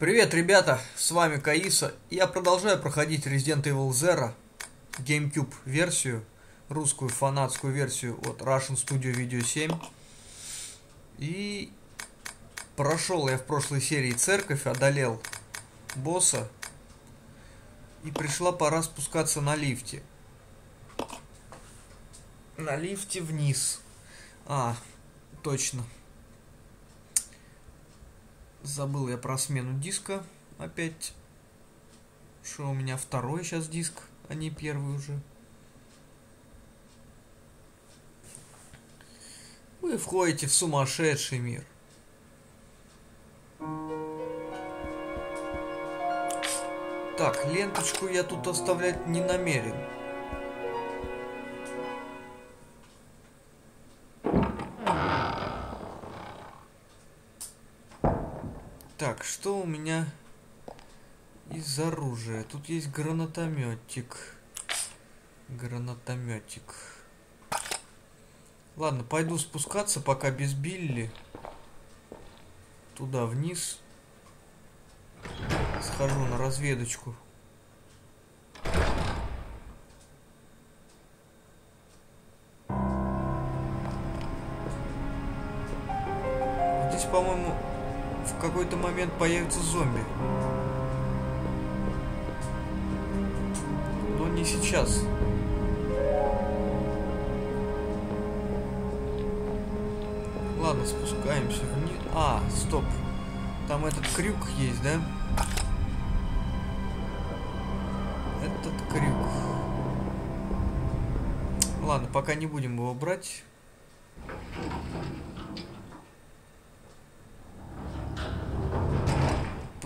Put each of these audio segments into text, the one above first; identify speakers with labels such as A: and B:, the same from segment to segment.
A: Привет, ребята, с вами Каиса. Я продолжаю проходить Resident Evil Zero, GameCube версию, русскую фанатскую версию от Russian Studio Video 7. И прошел я в прошлой серии церковь, одолел босса. И пришла пора спускаться на лифте. На лифте вниз. А, точно. Забыл я про смену диска опять. Что у меня второй сейчас диск, а не первый уже. Вы входите в сумасшедший мир. Так, ленточку я тут оставлять не намерен. Так, что у меня из оружия? Тут есть гранатометик. Гранатометик. Ладно, пойду спускаться, пока без Билли. Туда вниз. Схожу на разведочку. Здесь, по-моему, в какой-то момент появятся зомби. Но не сейчас. Ладно, спускаемся вниз. А, стоп. Там этот крюк есть, да? Этот крюк. Ладно, пока не будем его брать.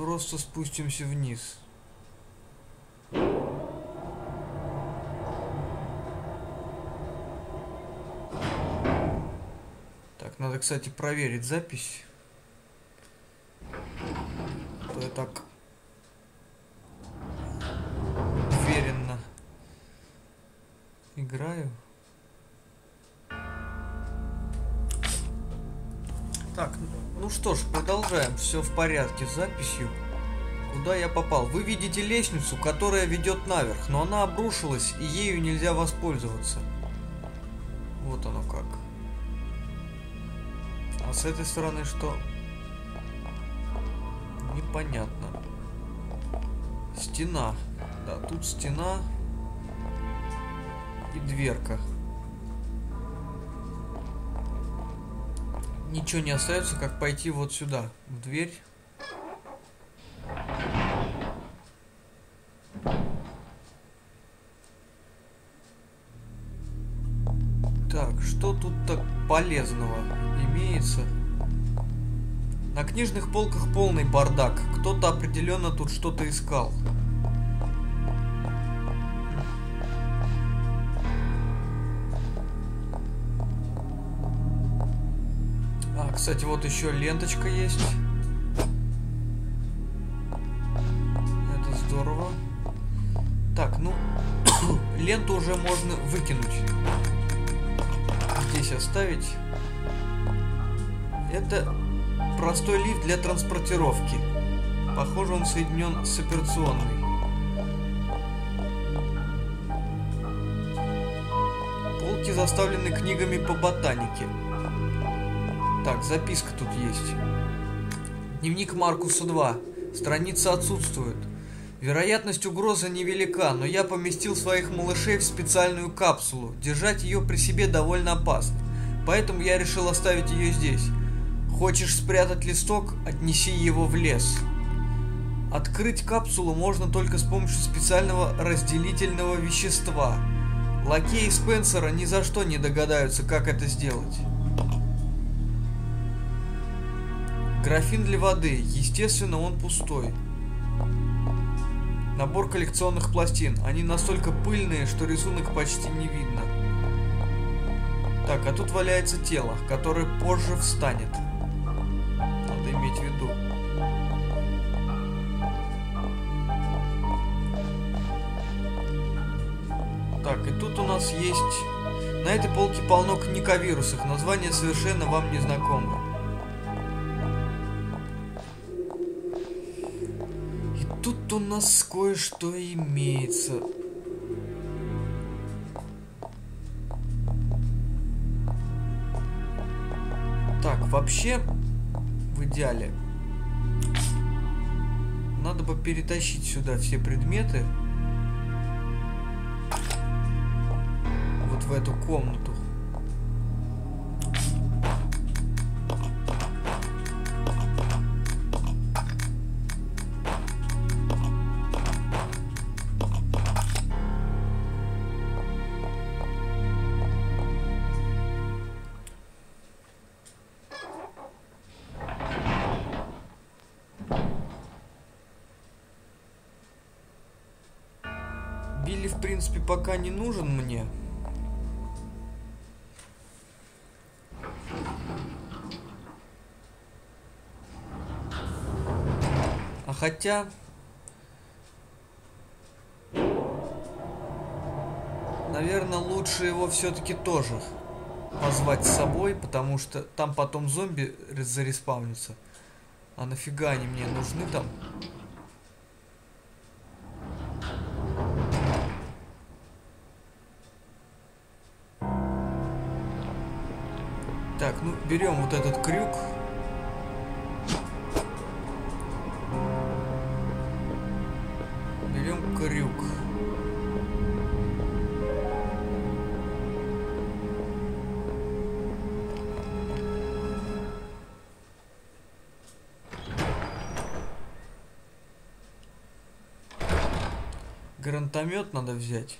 A: Просто спустимся вниз. Так, надо, кстати, проверить запись. А То я так что ж, продолжаем. Все в порядке с записью. Куда я попал? Вы видите лестницу, которая ведет наверх, но она обрушилась, и ею нельзя воспользоваться. Вот оно как. А с этой стороны что? Непонятно. Стена. Да, тут стена и дверка. Ничего не остается, как пойти вот сюда, в дверь. Так, что тут так полезного имеется? На книжных полках полный бардак. Кто-то определенно тут что-то искал. Кстати, вот еще ленточка есть. Это здорово. Так, ну, ленту уже можно выкинуть. Здесь оставить. Это простой лифт для транспортировки. Похоже, он соединен с операционной. Полки заставлены книгами по ботанике. Так, записка тут есть. Дневник Маркуса 2. Страница отсутствует. Вероятность угрозы невелика, но я поместил своих малышей в специальную капсулу. Держать ее при себе довольно опасно. Поэтому я решил оставить ее здесь. Хочешь спрятать листок? Отнеси его в лес. Открыть капсулу можно только с помощью специального разделительного вещества. Лакеи Спенсера ни за что не догадаются, как это сделать. Графин для воды. Естественно, он пустой. Набор коллекционных пластин. Они настолько пыльные, что рисунок почти не видно. Так, а тут валяется тело, которое позже встанет. Надо иметь в виду. Так, и тут у нас есть... На этой полке полно книг о вирусах. Название совершенно вам не знакомо. Нас кое-что имеется. Так, вообще, в идеале, надо бы перетащить сюда все предметы. Вот в эту комнату. Не нужен мне. А хотя... Наверное, лучше его все-таки тоже позвать с собой, потому что там потом зомби зареспаунятся. А нафига они мне нужны там? Ну берем вот этот крюк. Берем крюк. Гранатомет надо взять.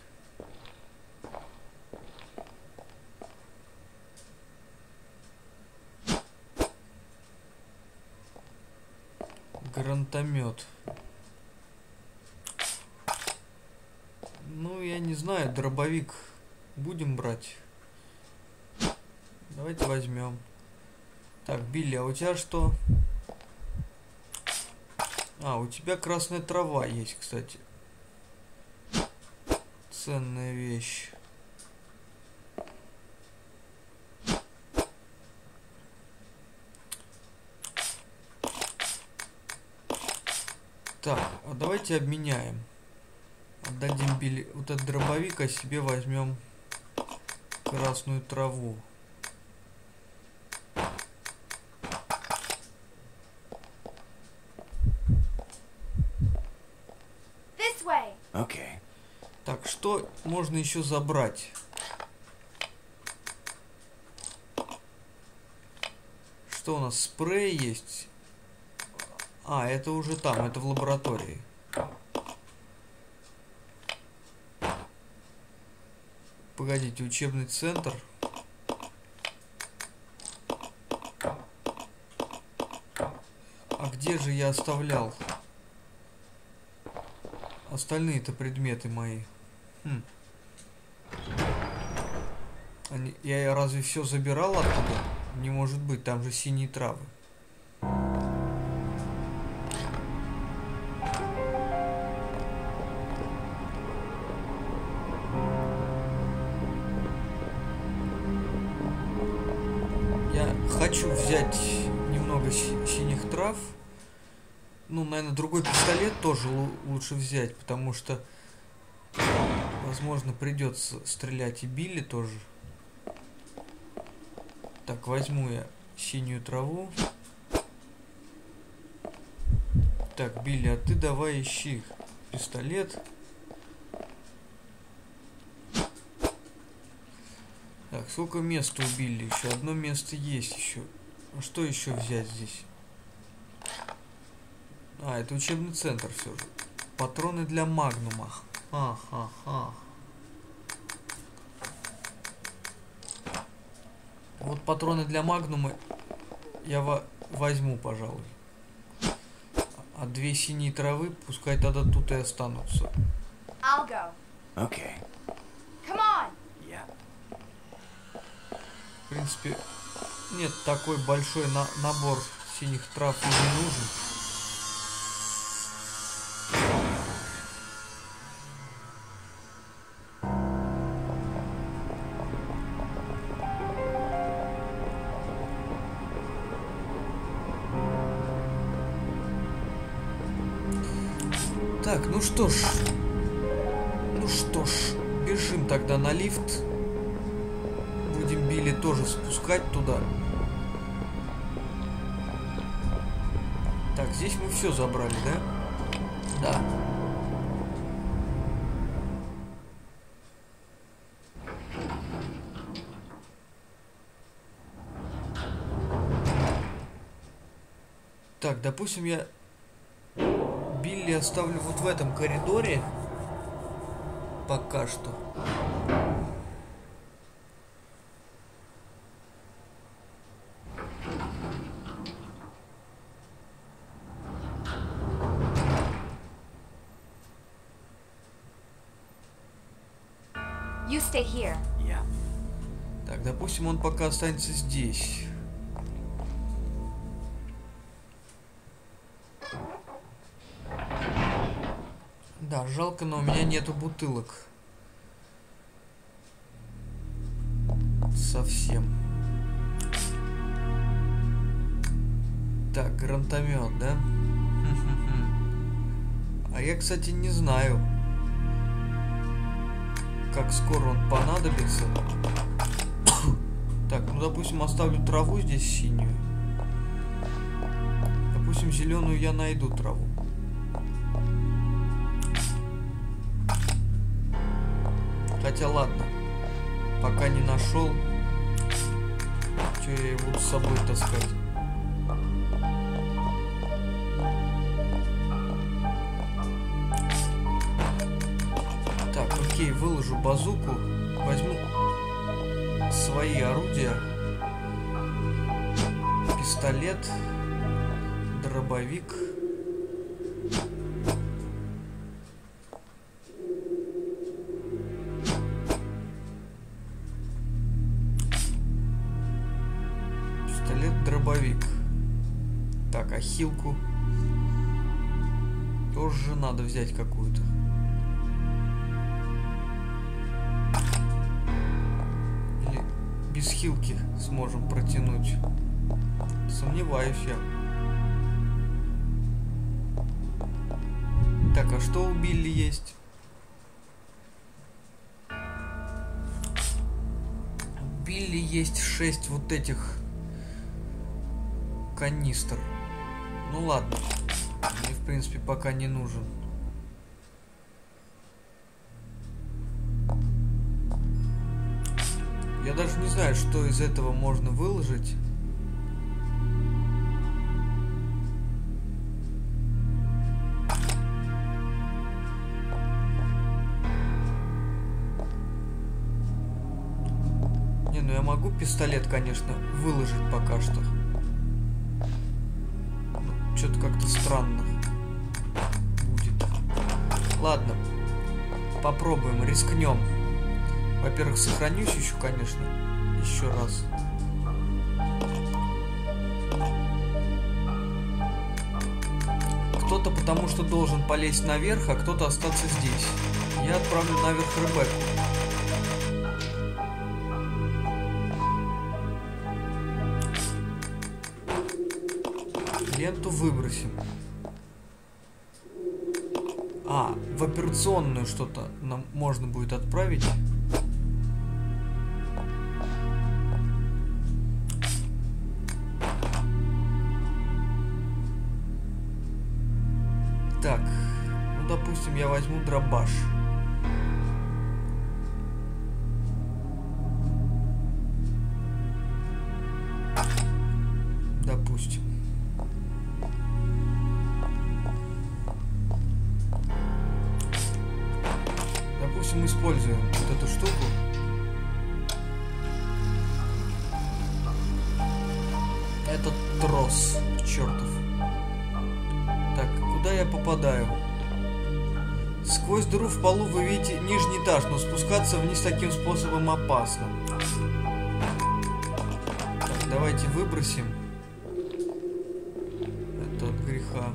A: Гранатомет. Ну, я не знаю, дробовик будем брать. Давайте возьмем. Так, Билли, а у тебя что? А, у тебя красная трава есть, кстати. Ценная вещь. Так, а давайте обменяем. Отдадим Билли вот этот дробовик, а себе возьмем красную траву.
B: This way.
C: Okay.
A: Так, что можно еще забрать? Что у нас? Спрей есть. А, это уже там, это в лаборатории. Погодите, учебный центр. А где же я оставлял остальные-то предметы мои? Хм. Они, я разве все забирал оттуда? Не может быть, там же синие травы. Другой пистолет тоже лу- лучше взять, потому что, возможно, придется стрелять и Билли тоже. Так, возьму я синюю траву. Так, Билли, а ты давай ищи пистолет. Так, сколько места у Билли? Еще одно место есть еще. А что еще взять здесь? А, это учебный центр все же. Патроны для магнума. Ха-ха-ха. Вот патроны для магнума я во- возьму, пожалуй. А две синие травы пускай тогда тут и останутся.
B: I'll go.
C: Okay.
B: Come on.
C: Yeah.
A: В принципе, нет, такой большой на- набор синих трав не нужен. Что ж. Ну что ж, бежим тогда на лифт. Будем Билли тоже спускать туда. Так, здесь мы все забрали, да? Да. Так, допустим, я Билли оставлю вот в этом коридоре. Пока что.
B: You stay here.
C: Yeah.
A: Так, допустим, он пока останется здесь. Жалко, но у меня нету бутылок. Совсем. Так, гранатомет, да? А я, кстати, не знаю, как скоро он понадобится. Так, ну допустим, оставлю траву здесь синюю. Допустим, зеленую я найду траву. Хотя ладно, пока не нашел, что я его с собой таскать. Так, окей, выложу базуку, возьму свои орудия, пистолет, дробовик. Я. Так, а что у Билли есть? У Билли есть шесть вот этих канистр. Ну ладно. Мне, в принципе, пока не нужен. Я даже не знаю, что из этого можно выложить. Пистолет, конечно, выложить пока что. Что-то как-то странно будет. Ладно, попробуем, рискнем. Во-первых, сохранюсь еще, конечно, еще раз. Кто-то потому что должен полезть наверх, а кто-то остаться здесь. Я отправлю наверх Ребекку. Выбросим. А, в операционную что-то нам можно будет отправить. Спускаться вниз таким способом опасно. Так, давайте выбросим. Это от греха.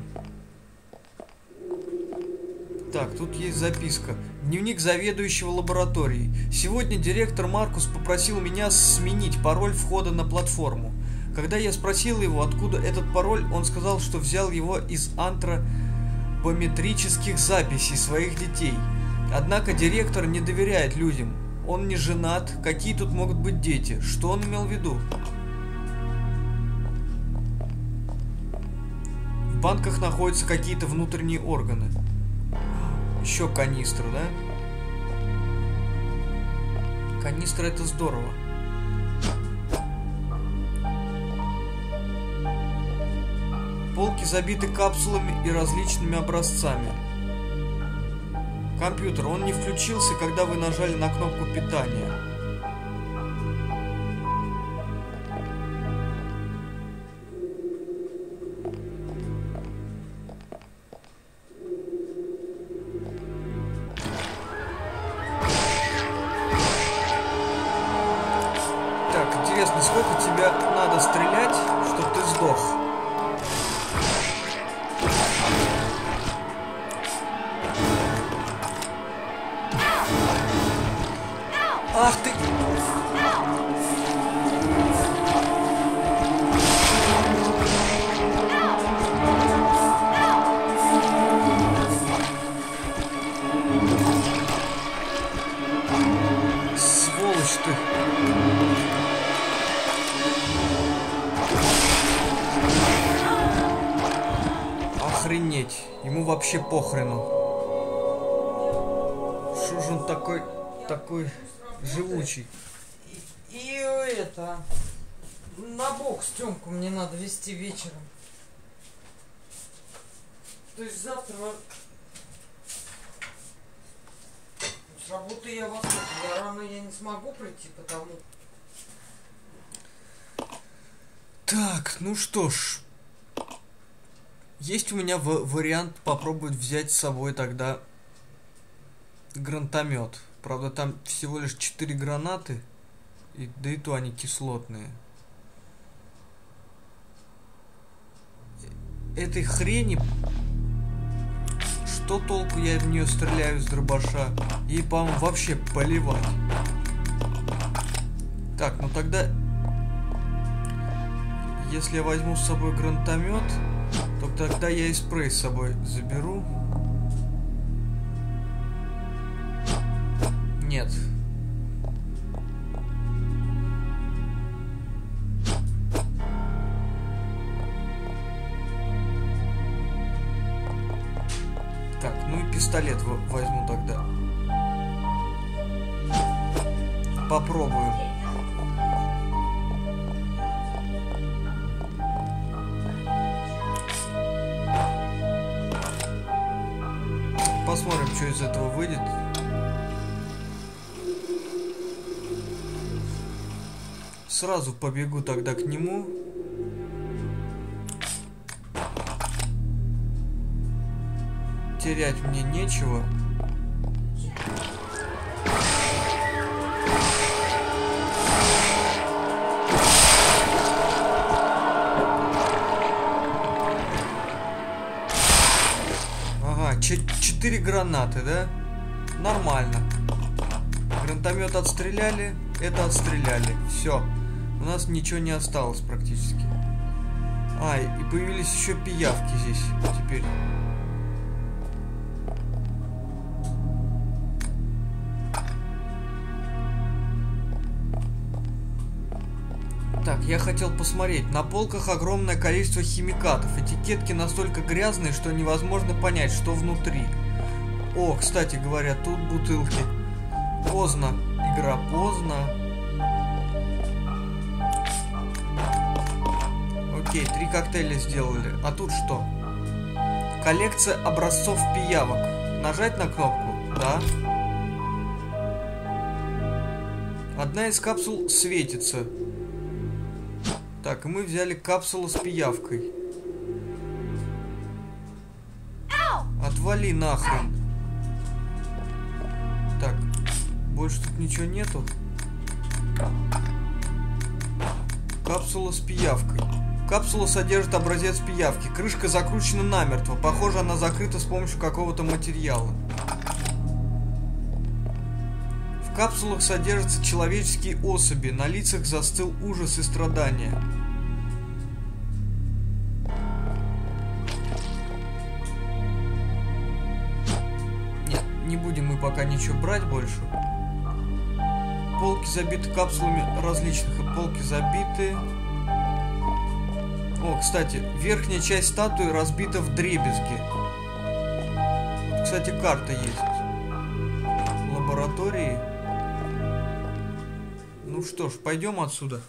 A: Так, тут есть записка. Дневник заведующего лабораторией. Сегодня директор Маркус попросил меня сменить пароль входа на платформу. Когда я спросил его, откуда этот пароль, он сказал, что взял его из антра альбометрических записей своих детей. Однако директор не доверяет людям. Он не женат, какие тут могут быть дети? Что он имел в виду? В банках находятся какие-то внутренние органы. Еще канистры, да? Канистра это здорово. Полки забиты капсулами и различными образцами. Компьютер, он не включился, когда вы нажали на кнопку питания. Так, интересно, сколько тебя надо стрелять, чтобы ты сдох? Похрену. Что же он такой, такой живучий?
C: И, и это, на бокс Тёмку мне надо вести вечером. То есть завтра с работы я вас я рано я не смогу прийти, потому
A: Так, ну что ж. Есть у меня в- вариант попробовать взять с собой тогда гранатомет. Правда, там всего лишь 4 гранаты, и, да и то они кислотные. Э- Этой хрени... Что толку я в нее стреляю с дробаша? Ей, по-моему, вообще поливать. Так, ну тогда если я возьму с собой гранатомет, то тогда я и спрей с собой заберу. Нет. Так, ну и пистолет возьму тогда. Попробую. Посмотрим, что из этого выйдет. Сразу побегу тогда к нему. Терять мне нечего. Гранаты, да? Нормально. Гранатомет отстреляли, это отстреляли. Все. У нас ничего не осталось практически. А, и появились еще пиявки здесь теперь. Так, я хотел посмотреть. На полках огромное количество химикатов. Этикетки настолько грязные, что невозможно понять, что внутри. О, кстати говоря, тут бутылки. Поздно. Игра поздно. Окей, три коктейля сделали. А тут что? Коллекция образцов пиявок. Нажать на кнопку? Да. Одна из капсул светится. Так, и мы взяли капсулу с пиявкой. Отвали нахрен. Больше тут ничего нету. Капсула с пиявкой. Капсула содержит образец пиявки. Крышка закручена намертво. Похоже, она закрыта с помощью какого-то материала. В капсулах содержатся человеческие особи. На лицах застыл ужас и страдания. пока ничего брать больше. Полки забиты капсулами различных, и полки забиты... О, кстати, верхняя часть статуи разбита в дребезги. Кстати, карта есть. Лаборатории. Ну что ж, пойдем отсюда.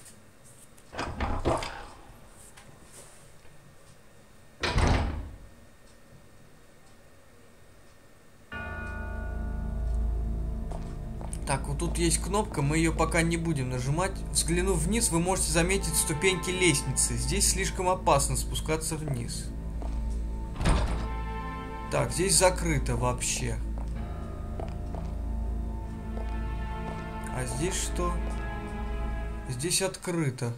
A: Тут есть кнопка, мы ее пока не будем нажимать. Взглянув вниз, вы можете заметить ступеньки лестницы. Здесь слишком опасно спускаться вниз. Так, здесь закрыто вообще. А здесь что? Здесь открыто.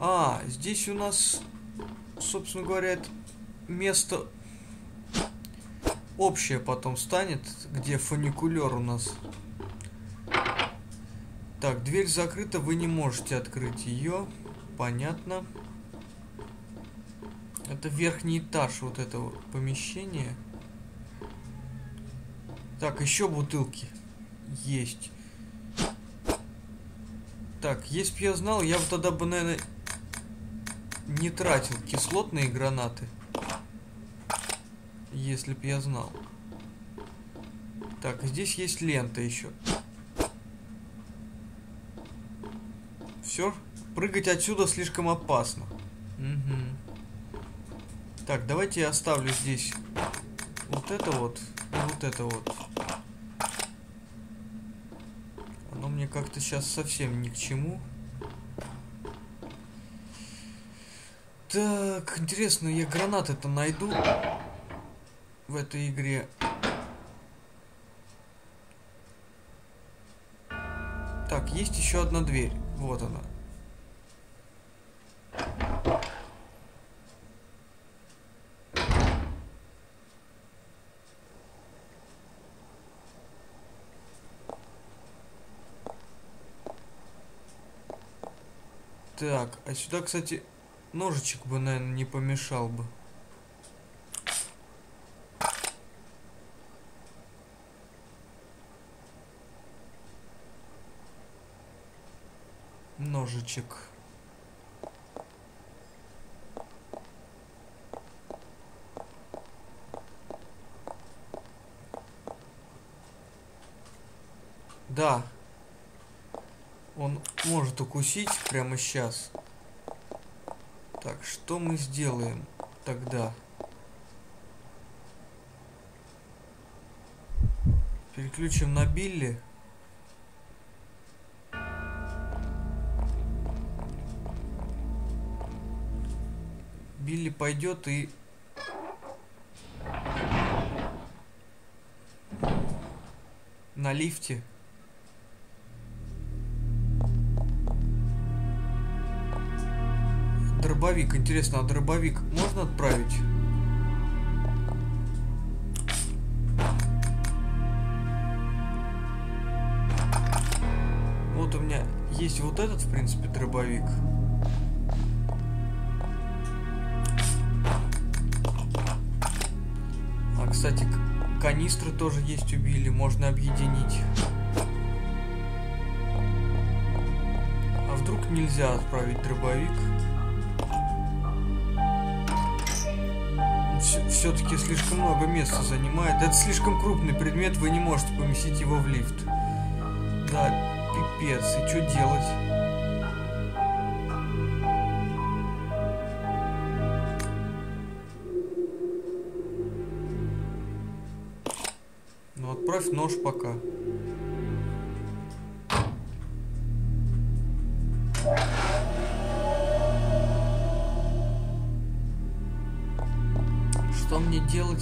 A: А, здесь у нас, собственно говоря, это место общее потом станет, где фуникулер у нас. Так, дверь закрыта, вы не можете открыть ее. Понятно. Это верхний этаж вот этого помещения. Так, еще бутылки есть. Так, если бы я знал, я бы тогда бы, наверное, не тратил кислотные гранаты. Если б я знал. Так, здесь есть лента еще. Все, прыгать отсюда слишком опасно. Угу. Так, давайте я оставлю здесь вот это вот и вот это вот. Оно мне как-то сейчас совсем ни к чему. Так, интересно, я гранаты-то найду в этой игре. Так, есть еще одна дверь. Вот она. Так, а сюда, кстати, ножичек бы, наверное, не помешал бы. Ножичек. Да. Он может укусить прямо сейчас. Так, что мы сделаем тогда? Переключим на Билли. Билли пойдет и... На лифте. Дробовик. Интересно, а дробовик можно отправить? Вот у меня есть вот этот, в принципе, дробовик. А, кстати, канистры тоже есть убили, можно объединить. А вдруг нельзя отправить дробовик? Все-таки слишком много места занимает. Это слишком крупный предмет, вы не можете поместить его в лифт. Да, пипец. И что делать? Ну, отправь нож пока.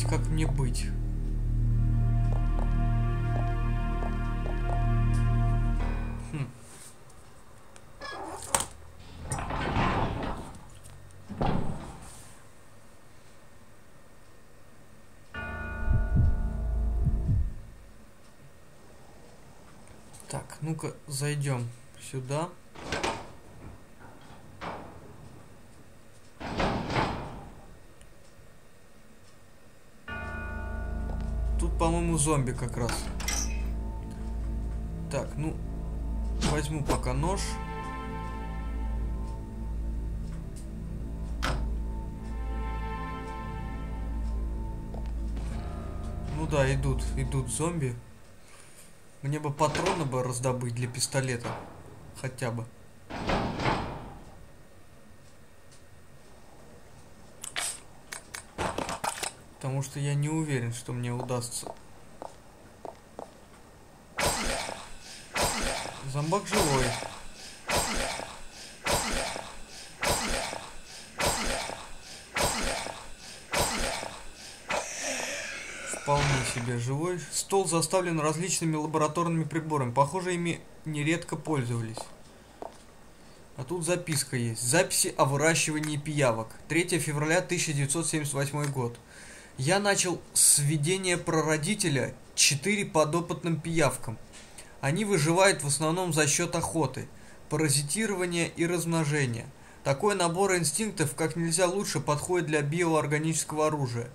A: Делать, как мне быть? Хм. Так, ну-ка, зайдем сюда. Зомби как раз. Так, ну, возьму пока нож. Ну да, идут, идут зомби. Мне бы патроны бы раздобыть для пистолета. Хотя бы. Потому что я не уверен, что мне удастся. Зомбак живой. Вполне себе живой. Стол заставлен различными лабораторными приборами. Похоже, ими нередко пользовались. А тут записка есть. Записи о выращивании пиявок. 3 февраля 1978 год. Я начал с введения прародителя 4 подопытным пиявкам. Они выживают в основном за счет охоты, паразитирования и размножения. Такой набор инстинктов как нельзя лучше подходит для биоорганического оружия.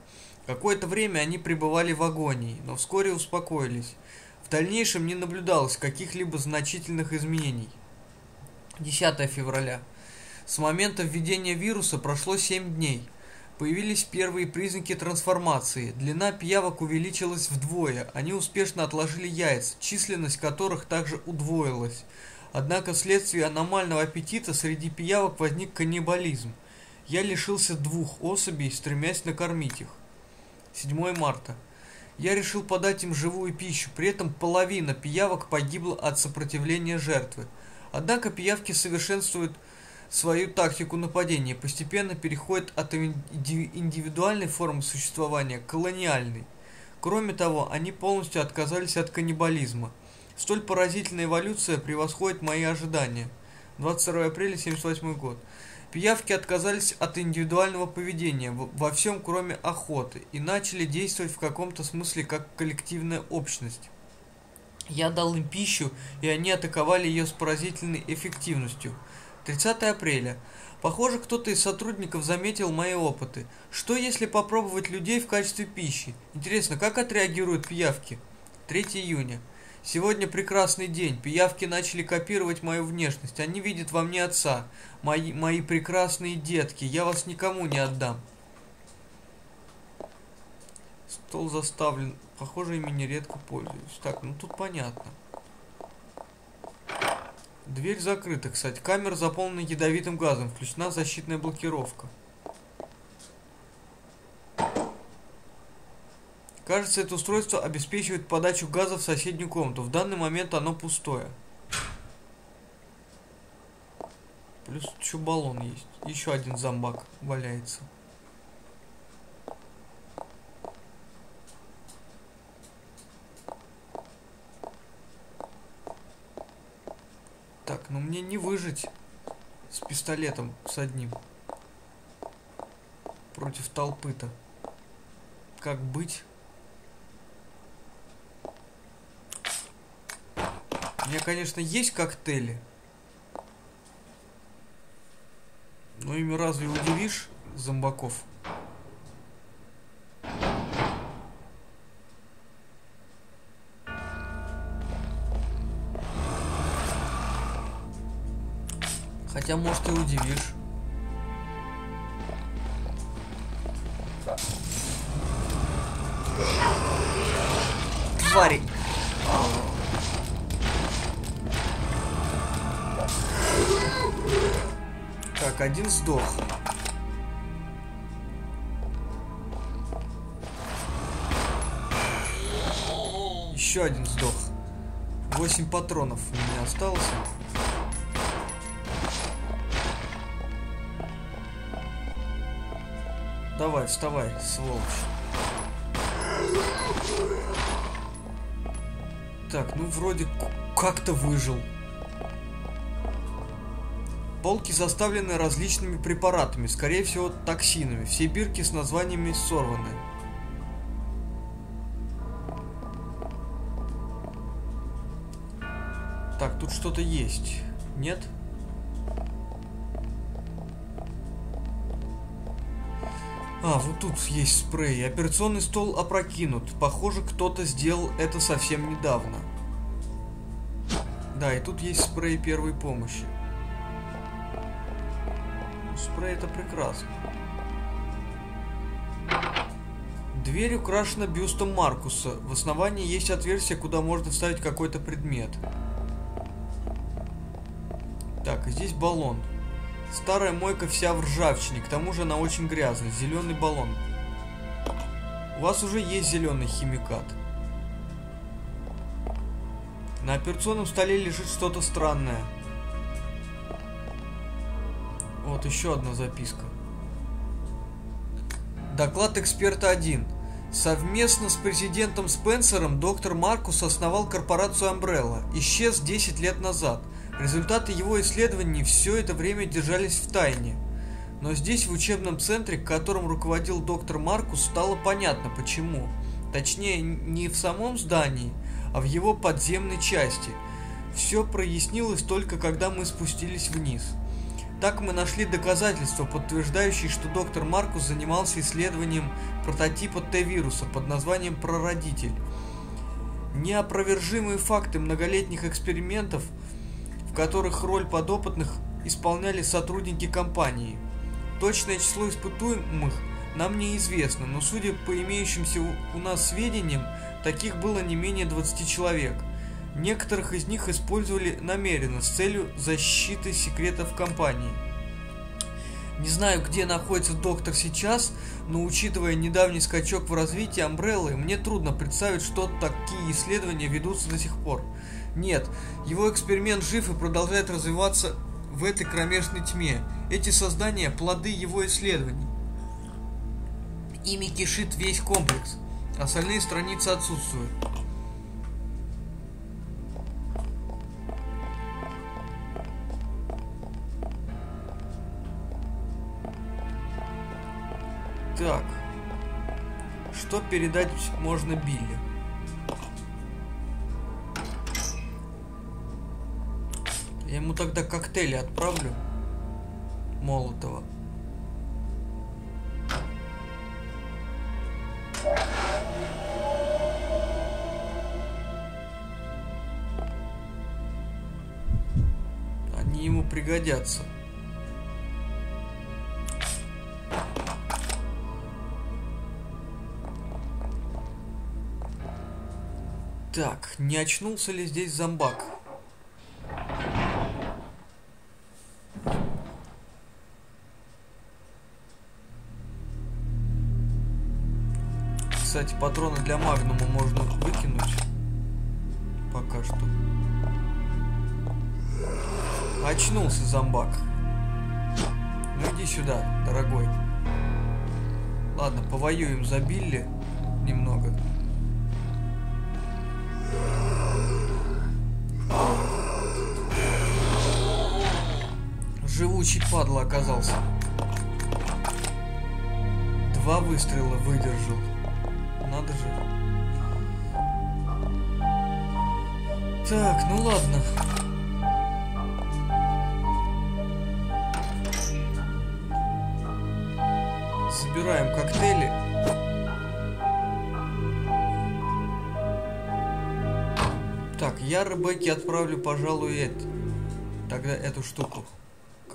A: Какое-то время они пребывали в агонии, но вскоре успокоились. В дальнейшем не наблюдалось каких-либо значительных изменений. 10 февраля. С момента введения вируса прошло 7 дней. Появились первые признаки трансформации. Длина пиявок увеличилась вдвое. Они успешно отложили яйца, численность которых также удвоилась. Однако вследствие аномального аппетита среди пиявок возник каннибализм. Я лишился двух особей, стремясь накормить их. 7 марта. Я решил подать им живую пищу, при этом половина пиявок погибла от сопротивления жертвы. Однако пиявки совершенствуют свою тактику нападения, постепенно переходят от индивидуальной формы существования к колониальной. Кроме того, они полностью отказались от каннибализма. Столь поразительная эволюция превосходит мои ожидания. 22 апреля 1978 год. Пиявки отказались от индивидуального поведения во всем, кроме охоты, и начали действовать в каком-то смысле как коллективная общность. Я дал им пищу, и они атаковали ее с поразительной эффективностью. 30 апреля. Похоже, кто-то из сотрудников заметил мои опыты. Что если попробовать людей в качестве пищи? Интересно, как отреагируют пиявки? 3 июня. Сегодня прекрасный день. Пиявки начали копировать мою внешность. Они видят во мне отца. Мои, мои прекрасные детки. Я вас никому не отдам. Стол заставлен. Похоже, ими нередко пользуюсь. Так, ну тут понятно. Дверь закрыта, кстати. Камера заполнена ядовитым газом. Включена защитная блокировка. Кажется, это устройство обеспечивает подачу газа в соседнюю комнату. В данный момент оно пустое. Плюс еще баллон есть. Еще один зомбак валяется. Так, ну мне не выжить с пистолетом с одним. Против толпы-то. Как быть? У меня, конечно, есть коктейли. Но ими разве удивишь зомбаков? Хотя, может, и удивишь. Твари! Так, один сдох. Еще один сдох. Восемь патронов у меня осталось. Давай, вставай, сволочь. Так, ну вроде как-то выжил. Полки заставлены различными препаратами, скорее всего токсинами. Все бирки с названиями сорваны. Так, тут что-то есть. Нет? А, тут есть спрей. Операционный стол опрокинут. Похоже, кто-то сделал это совсем недавно. Да, и тут есть спрей первой помощи. Спрей это прекрасно. Дверь украшена бюстом Маркуса. В основании есть отверстие, куда можно вставить какой-то предмет. Так, здесь баллон. Старая мойка вся в ржавчине, к тому же она очень грязная. Зеленый баллон. У вас уже есть зеленый химикат. На операционном столе лежит что-то странное. Вот еще одна записка. Доклад эксперта 1. Совместно с президентом Спенсером доктор Маркус основал корпорацию Umbrella. Исчез 10 лет назад. Результаты его исследований все это время держались в тайне. Но здесь, в учебном центре, которым руководил доктор Маркус, стало понятно почему. Точнее, не в самом здании, а в его подземной части. Все прояснилось только когда мы спустились вниз. Так мы нашли доказательства, подтверждающие, что доктор Маркус занимался исследованием прототипа Т-вируса под названием «Прародитель». Неопровержимые факты многолетних экспериментов, которых роль подопытных исполняли сотрудники компании. Точное число испытуемых нам неизвестно, но судя по имеющимся у нас сведениям, таких было не менее 20 человек – Некоторых из них использовали намеренно с целью защиты секретов компании. Не знаю, где находится доктор сейчас, но учитывая недавний скачок в развитии Амбреллы, мне трудно представить, что такие исследования ведутся до сих пор. Нет, его эксперимент жив и продолжает развиваться в этой кромешной тьме. Эти создания – плоды его исследований. Ими кишит весь комплекс. Остальные страницы отсутствуют. Так. Что передать можно Билли? Ему тогда коктейли отправлю. Молотова. Они ему пригодятся. Так, не очнулся ли здесь зомбак? Кстати, патроны для магнума можно выкинуть. Пока что. Очнулся зомбак. Ну иди сюда, дорогой. Ладно, повоюем за Билли немного. Живучий падла оказался. Два выстрела выдержал. Надо же. Так, ну ладно. Собираем коктейли. Так, я Ребекке отправлю, пожалуй, это. Тогда эту штуку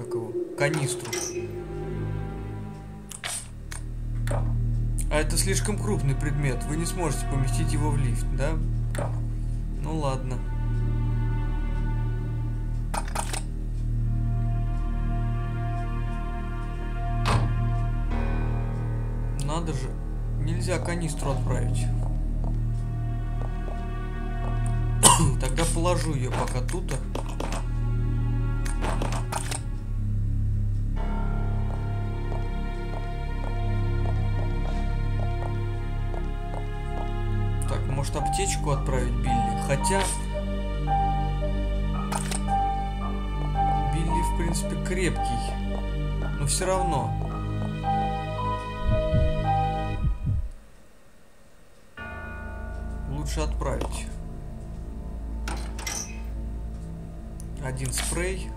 A: как его, канистру. Это слишком крупный предмет, вы не сможете поместить его в лифт, да? Ну ладно. Надо же, нельзя канистру отправить. Тогда положу ее пока тут. -то. Хотя... Билли, в принципе, крепкий. Но все равно. Лучше отправить. Один спрей.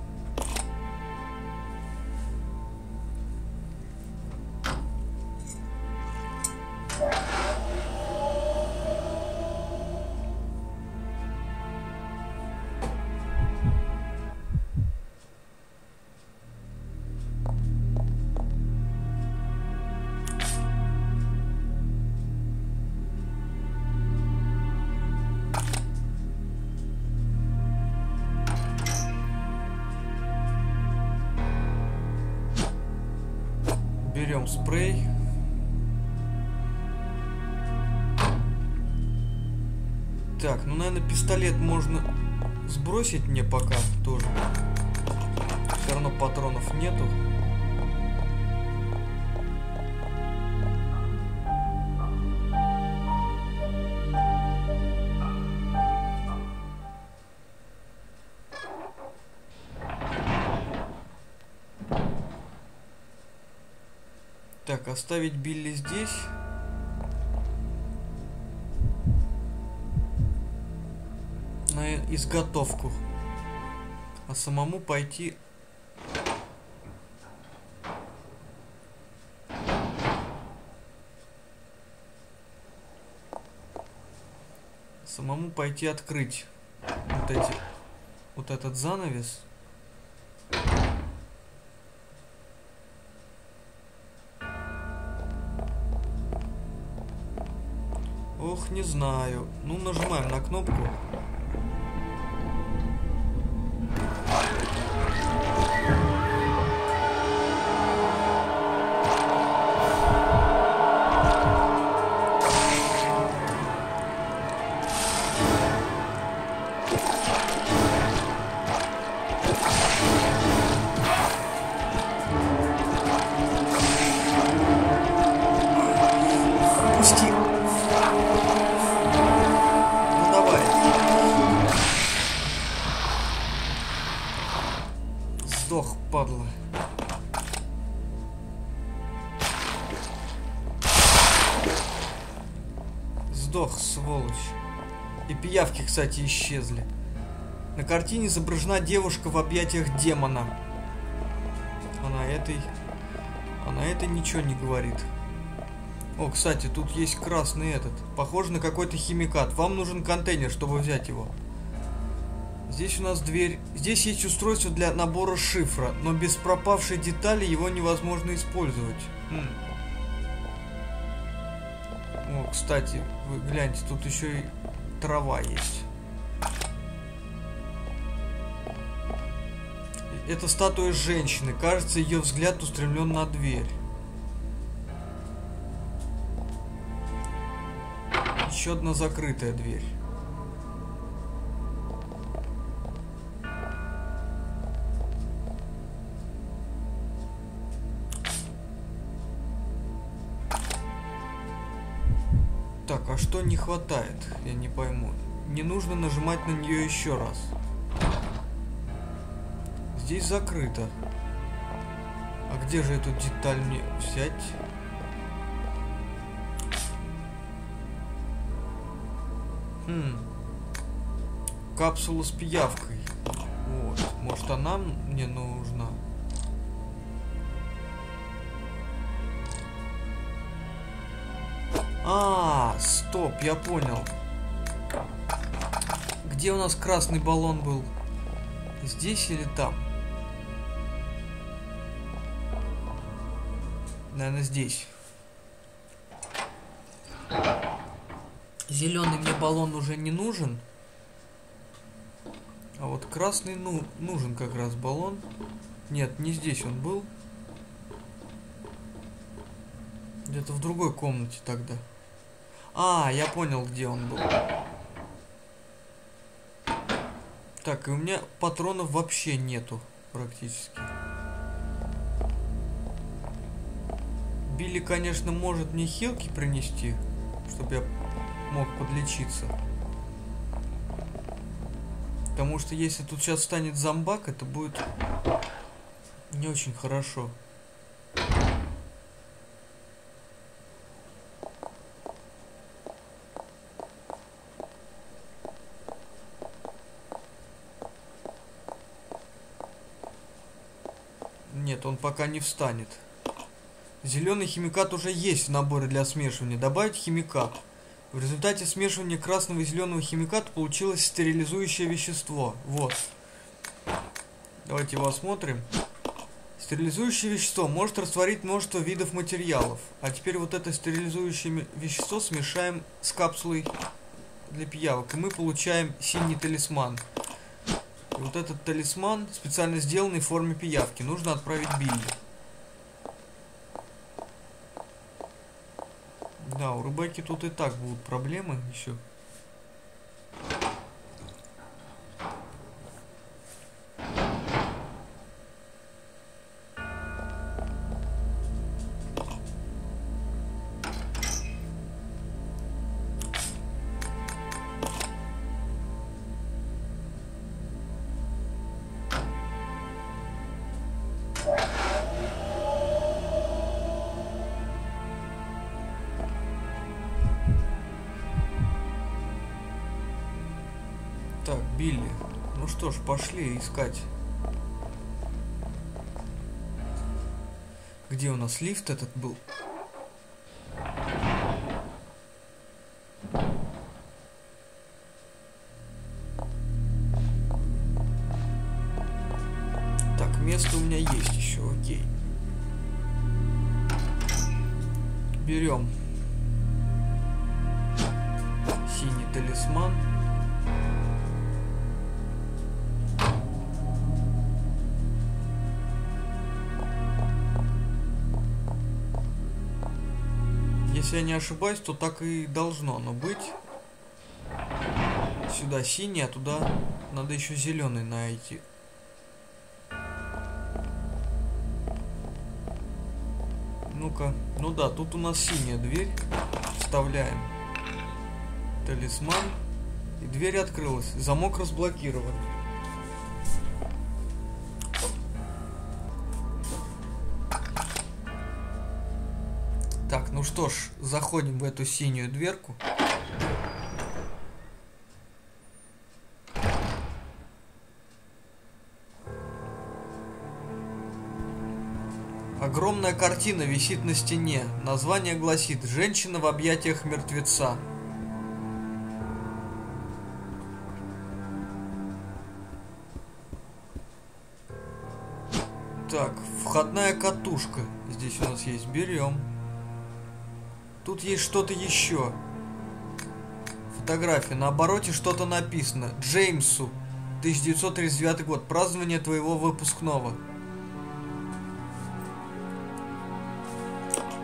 A: Пистолет можно сбросить мне пока тоже. Все равно патронов нету. Так, оставить Билли здесь. Изготовку. А самому пойти... Самому пойти открыть вот эти... Вот этот занавес. Ох, не знаю. Ну, нажимаем на кнопку. Кстати, исчезли. На картине изображена девушка в объятиях демона. А на этой... А на этой ничего не говорит. О, кстати, тут есть красный этот. Похоже на какой-то химикат. Вам нужен контейнер, чтобы взять его. Здесь у нас дверь. Здесь есть устройство для набора шифра, но без пропавшей детали его невозможно использовать. Хм. О, кстати, вы гляньте, тут еще и трава есть. Это статуя женщины. Кажется, ее взгляд устремлен на дверь. Еще одна закрытая дверь. Не хватает? Я не пойму. Не нужно нажимать на нее еще раз. Здесь закрыто. А где же эту деталь мне взять? Хм. Капсула с пиявкой. Вот. Может она мне нужна? Стоп, я понял. Где у нас красный баллон был? Здесь или там? Наверное, здесь. Зеленый мне баллон уже не нужен. А вот красный ну, нужен как раз баллон. Нет, не здесь он был. Где-то в другой комнате тогда. А, я понял, где он был. Так, и у меня патронов вообще нету практически. Билли, конечно, может мне хилки принести, чтобы я мог подлечиться. Потому что если тут сейчас станет зомбак, это будет не очень хорошо. Нет, он пока не встанет. Зеленый химикат уже есть в наборе для смешивания. Добавить химикат. В результате смешивания красного и зеленого химиката получилось стерилизующее вещество. Вот. Давайте его осмотрим. Стерилизующее вещество может растворить множество видов материалов. А теперь вот это стерилизующее вещество смешаем с капсулой для пиявок. И мы получаем синий талисман. Вот этот талисман специально сделанный в форме пиявки. Нужно отправить Билли. Да, у Рыбаки тут и так будут проблемы еще. Билли. Ну что ж, пошли искать. Где у нас лифт этот был? Не ошибаюсь, то так и должно оно быть. Сюда синий, а туда надо еще зеленый найти. Ну-ка. Ну да, тут у нас синяя дверь. Вставляем талисман. И дверь открылась. Замок разблокирован. Ну что ж, заходим в эту синюю дверку. Огромная картина висит на стене. Название гласит «Женщина в объятиях мертвеца». Так, входная катушка. Здесь у нас есть. Берем. Тут есть что-то еще. Фотография. На обороте что-то написано. Джеймсу. 1939 год. Празднование твоего выпускного.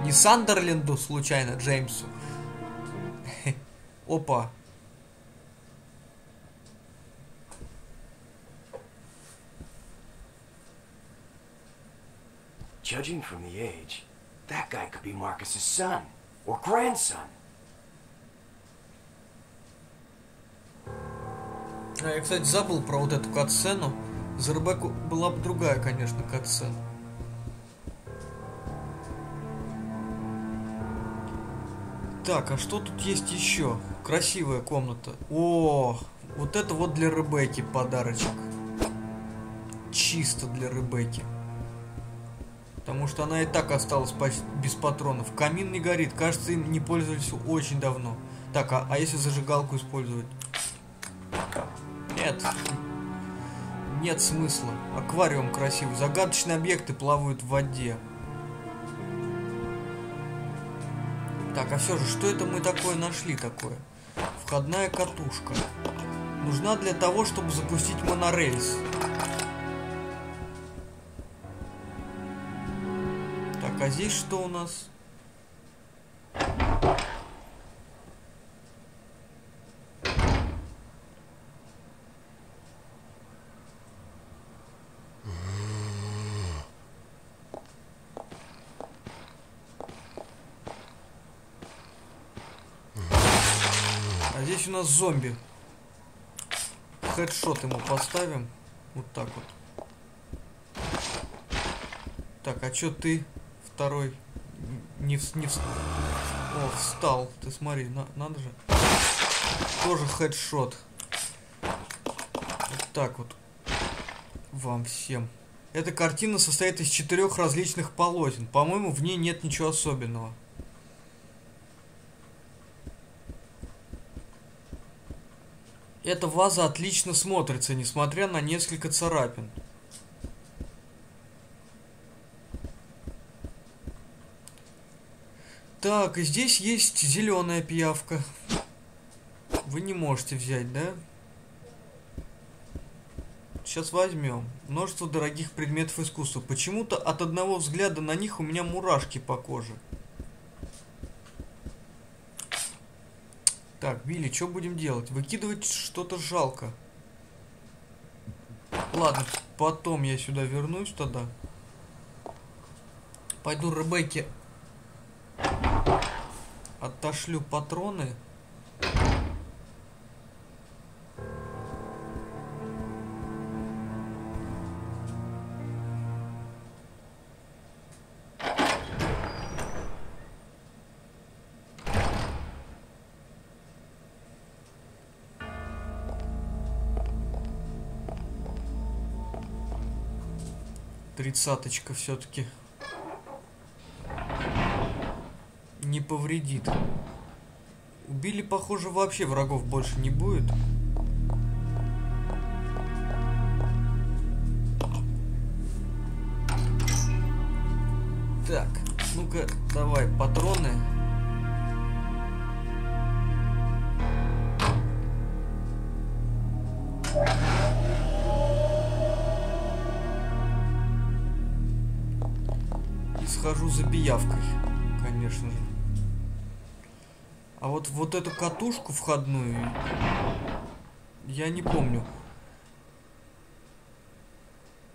A: Не Сандерленду, случайно, Джеймсу. Опа.
D: Judging from the age, that guy could be Marcus's son or grandson.
A: А я, кстати, забыл про вот эту катсцену. За Ребекку была бы другая, конечно, катсцена. Так, а что тут есть еще? Красивая комната. О, вот это вот для Ребекки подарочек. Чисто для Ребекки. Потому что она и так осталась без патронов. Камин не горит. Кажется, им не пользовались очень давно. Так, а, а если зажигалку использовать? Нет. Нет смысла. Аквариум красивый. Загадочные объекты плавают в воде. Так, а все же, что это мы такое нашли такое? Входная катушка. Нужна для того, чтобы запустить монорельс. Так, а здесь что у нас? А здесь у нас зомби. Хедшот ему поставим. Вот так вот. Так, а чё ты второй не, вс- не вс- О, встал. Ты смотри, на- надо же. Тоже хедшот. Вот так вот. Вам всем. Эта картина состоит из четырех различных полотен. По-моему, в ней нет ничего особенного. Эта ваза отлично смотрится, несмотря на несколько царапин. Так, и здесь есть зеленая пиявка. Вы не можете взять, да? Сейчас возьмем. Множество дорогих предметов искусства. Почему-то от одного взгляда на них у меня мурашки по коже. Так, Билли, что будем делать? Выкидывать что-то жалко. Ладно, потом я сюда вернусь тогда. Пойду Ребекке отошлю патроны. Тридцаточка все-таки не повредит. Убили, похоже, вообще врагов больше не будет. Так, ну-ка, давай, патроны. И схожу за пиявкой, конечно же. А вот, вот эту катушку входную я не помню.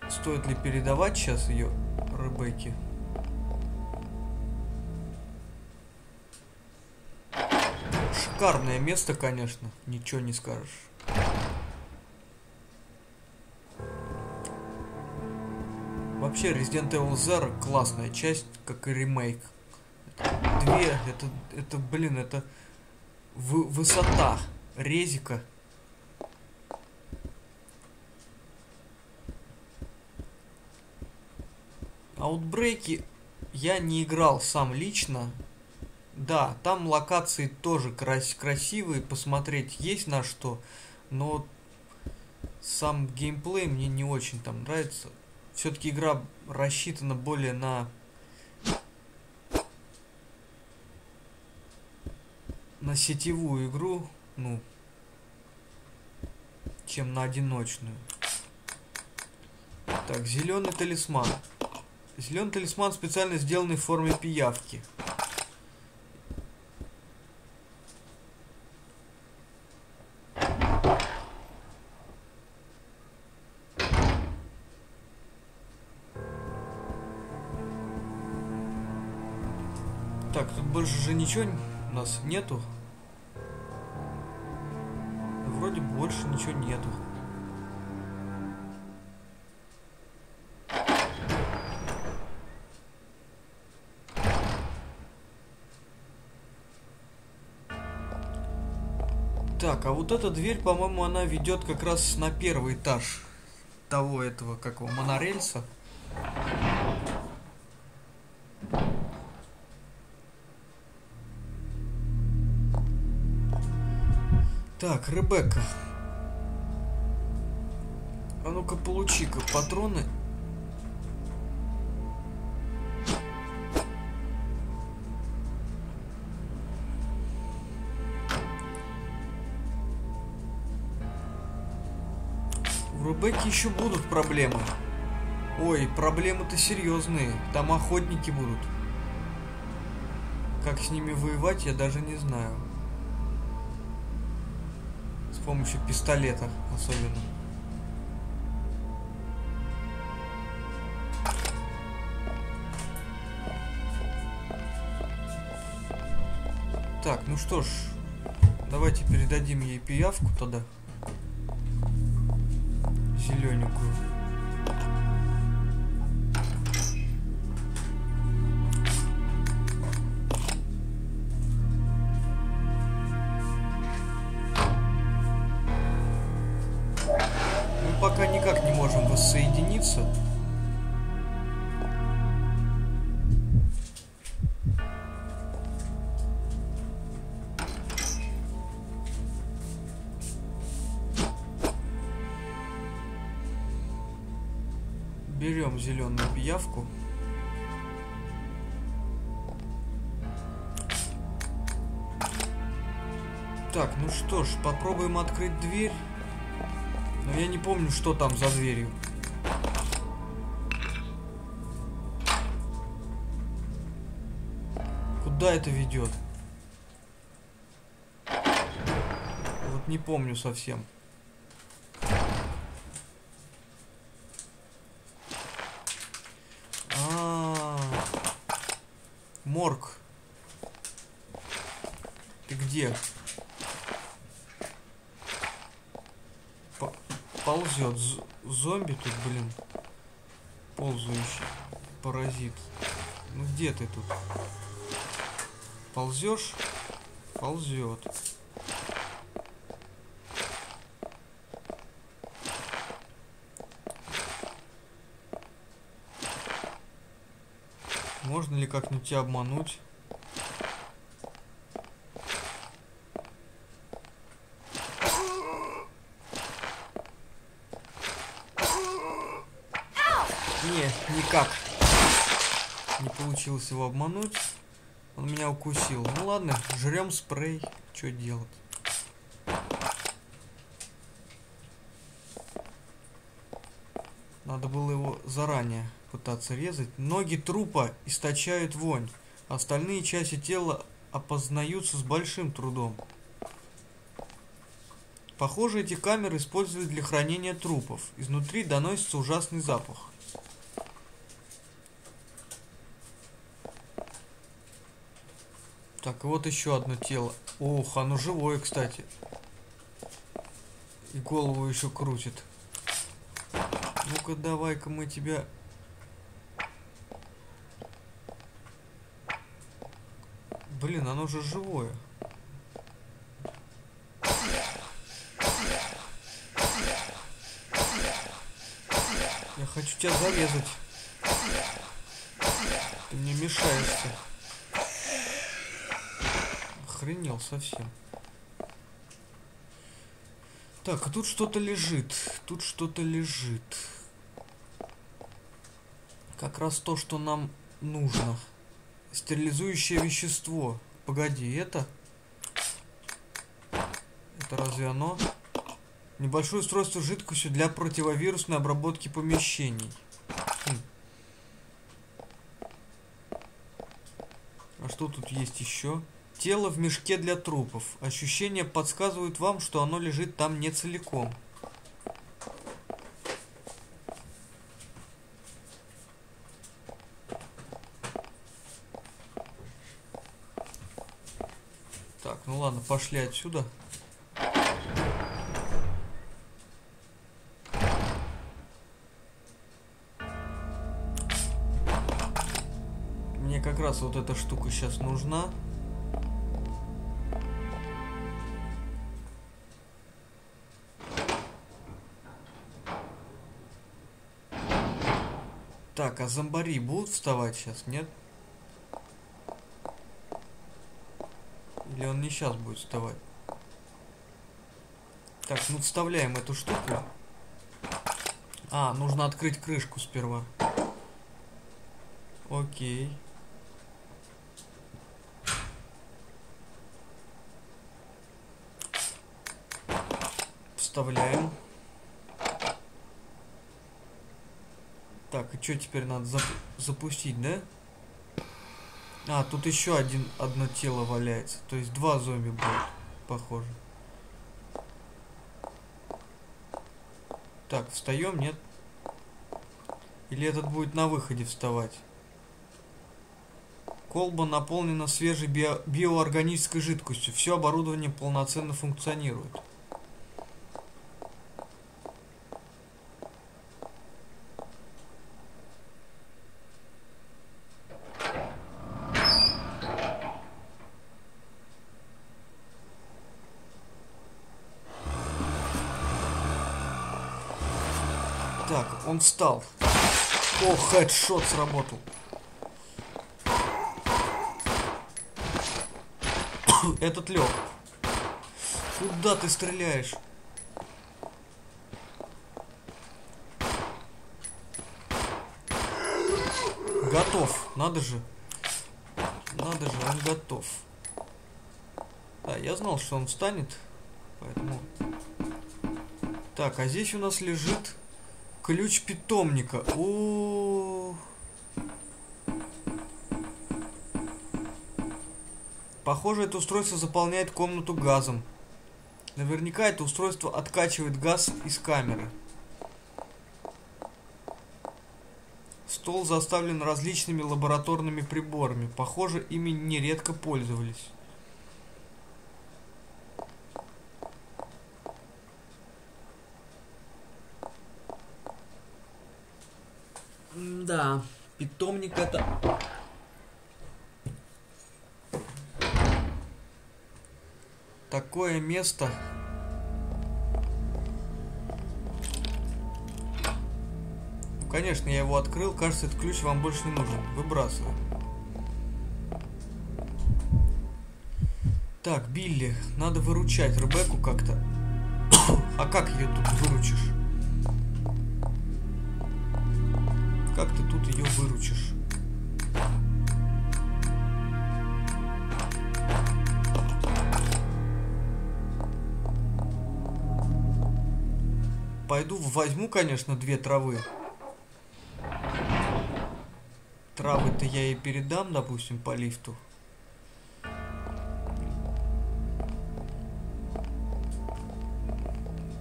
A: Стоит ли передавать сейчас ее Ребекке? Шикарное место, конечно, ничего не скажешь. Вообще, Resident Evil Zero классная часть, как и ремейк. Две, это, это, блин, это вы, высота резика. Аутбрейки я не играл сам лично. Да, там локации тоже крас красивые, посмотреть есть на что, но сам геймплей мне не очень там нравится. Все-таки игра рассчитана более на на сетевую игру, ну, чем на одиночную. Так, зеленый талисман. Зеленый талисман специально сделанный в форме пиявки. Так, тут больше же ничего у нас нету. Ничего нету. Так, а вот эта дверь, по-моему, она ведет как раз на первый этаж того этого, как его, монорельса. Так, Ребекка. Ну-ка, получи-ка патроны. У Ребекки еще будут проблемы. Ой, проблемы-то серьезные. Там охотники будут. Как с ними воевать, я даже не знаю. С помощью пистолета особенно. Так, ну что ж, давайте передадим ей пиявку тогда. Зеленую пиявку. Так, ну что ж, попробуем открыть дверь. Но я не помню, что там за дверью. Куда это ведет? Вот не помню совсем. А, Морг. Ты где? По- ползет. Зомби тут, блин. Ползающий. Паразит. Ну где ты тут? Ползешь? Ползет. Можно ли как-нибудь тебя обмануть? Не, никак. Не получилось его обмануть. Он меня укусил. Ну ладно, жрем спрей. Что делать? Надо было его заранее пытаться резать. Ноги трупа источают вонь. Остальные части тела опознаются с большим трудом. Похоже, эти камеры используют для хранения трупов. Изнутри доносится ужасный запах. Так, и вот еще одно тело. Ох, оно живое, кстати. И голову еще крутит. Ну-ка, давай-ка мы тебя... Блин, оно же живое. Я хочу тебя зарезать. Ты мне мешаешься. Охренел совсем. Так, а тут что-то лежит. Тут что-то лежит. Как раз то, что нам нужно. Стерилизующее вещество. Погоди, это? Это разве оно? Небольшое устройство жидкостью для противовирусной обработки помещений. Хм. А что тут есть еще? Тело в мешке для трупов. Ощущения подсказывают вам, что оно лежит там не целиком. Так, ну ладно, пошли отсюда. Мне как раз вот эта штука сейчас нужна. А зомбари будут вставать сейчас, нет? Или он не сейчас будет вставать? Так, ну вставляем эту штуку. А, нужно открыть крышку сперва. Окей. Вставляем. Так, и что теперь надо зап запустить, да? А, тут еще один, одно тело валяется. То есть два зомби будет, похоже. Так, встаем, нет? Или этот будет на выходе вставать? Колба наполнена свежей био биоорганической жидкостью. Все оборудование полноценно функционирует. Так, он встал. О, хедшот сработал. Этот лег. Куда ты готов. Надо же. Надо же, он готов. Да, я знал, что он встанет. Поэтому... Так, а здесь у нас лежит ключ питомника. О, Похоже, это устройство заполняет комнату газом. Наверняка это устройство откачивает газ из камеры. Стол заставлен различными лабораторными приборами. Похоже, ими нередко пользовались. Да, питомник это... Такое место... Ну, конечно, я его открыл. Кажется, этот ключ вам больше не нужен. Выбрасываю. Так, Билли, надо выручать Ребекку как-то. а как ее тут выручишь? Как ты тут ее выручишь? Пойду возьму, конечно, две травы. Травы-то я ей передам, допустим, по лифту.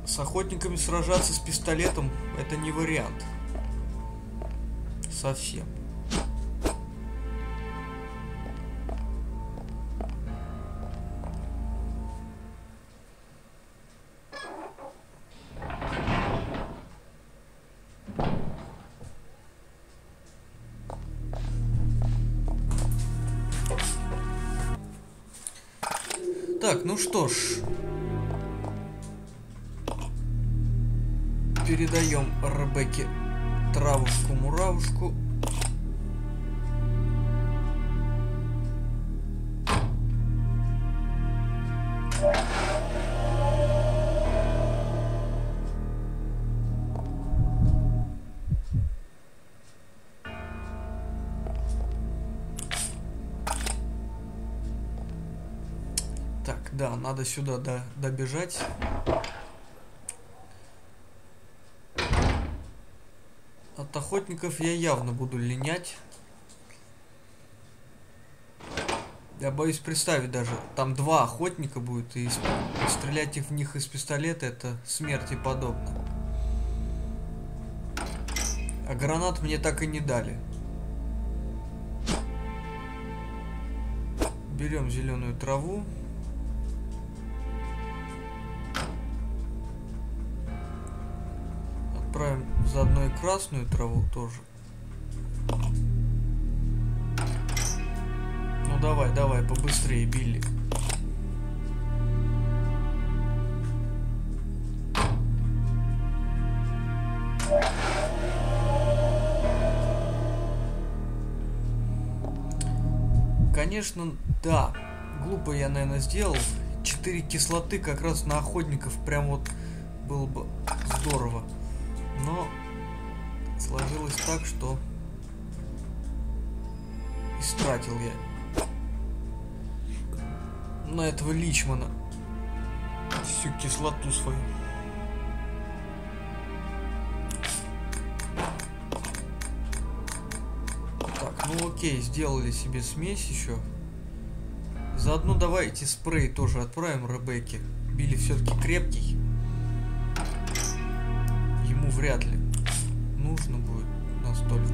A: С охотниками сражаться с пистолетом это не вариант. Совсем. Так, ну что ж. Передаем Ребекке травушку-муравушку. Так, да, надо сюда до, добежать. От охотников я явно буду линять. Я боюсь представить даже. Там два охотника будет, и, стрелять в них из пистолета это смерти подобно. А гранат мне так и не дали. Берем зеленую траву. Красную траву тоже. Ну давай, давай, побыстрее, Билли. Конечно, да. Глупо я, наверное, сделал. Четыре кислоты как раз на охотников прям вот было бы здорово. Но сложилось так, что истратил я на этого Личмана всю кислоту свою. Так, ну окей, сделали себе смесь еще. Заодно давайте спрей тоже отправим Ребекке. Билли все-таки крепкий. Ему вряд ли нужно будет настолько.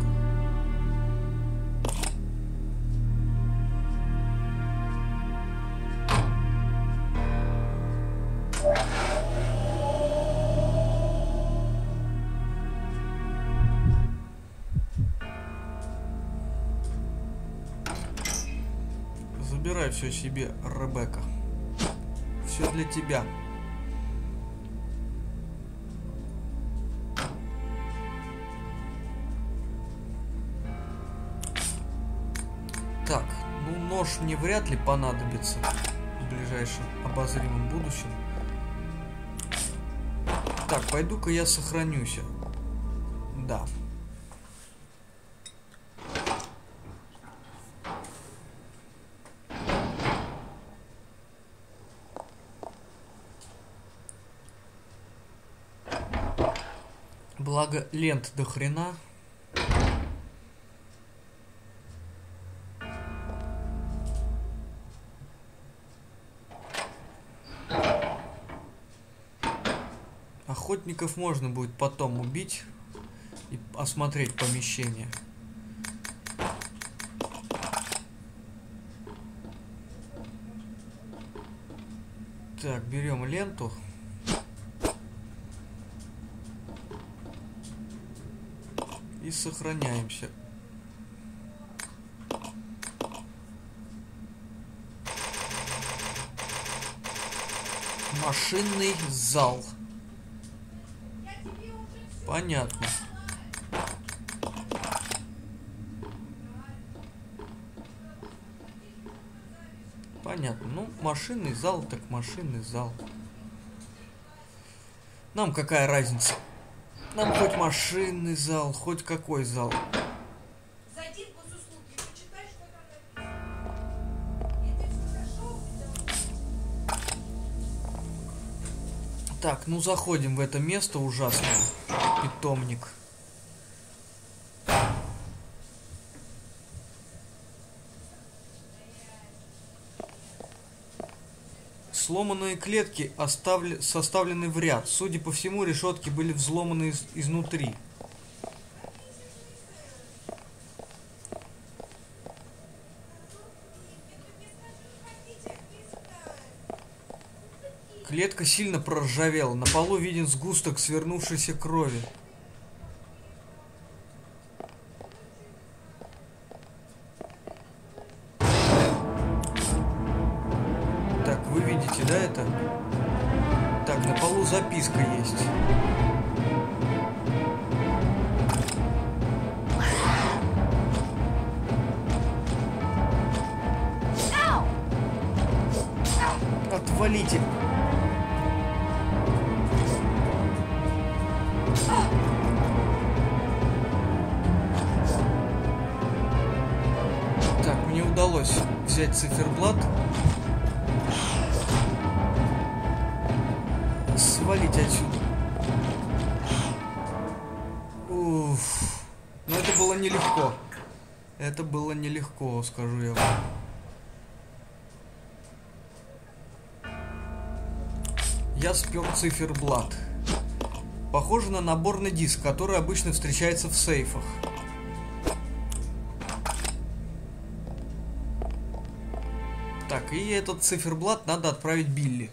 A: Забирай все себе, Ребекка. Все для тебя. больше мне вряд ли понадобится в ближайшем обозримом будущем. Так, пойду-ка я сохранюсь. Да. Благо лент до хрена, Охотников можно будет потом убить и осмотреть помещение. Так, берем ленту. И сохраняемся. Машинный зал. Понятно. Понятно. Ну, машинный зал, так машинный зал. Нам какая разница? Нам хоть машинный зал, хоть какой зал. Так, ну заходим в это место ужасное. Питомник. Сломанные клетки оставле- составлены в ряд. Судя по всему, решетки были взломаны из- изнутри. Клетка сильно проржавела. На полу виден сгусток свернувшейся крови. Циферблат. Похоже на наборный диск, который обычно встречается в сейфах. Так, и этот циферблат надо отправить Билли.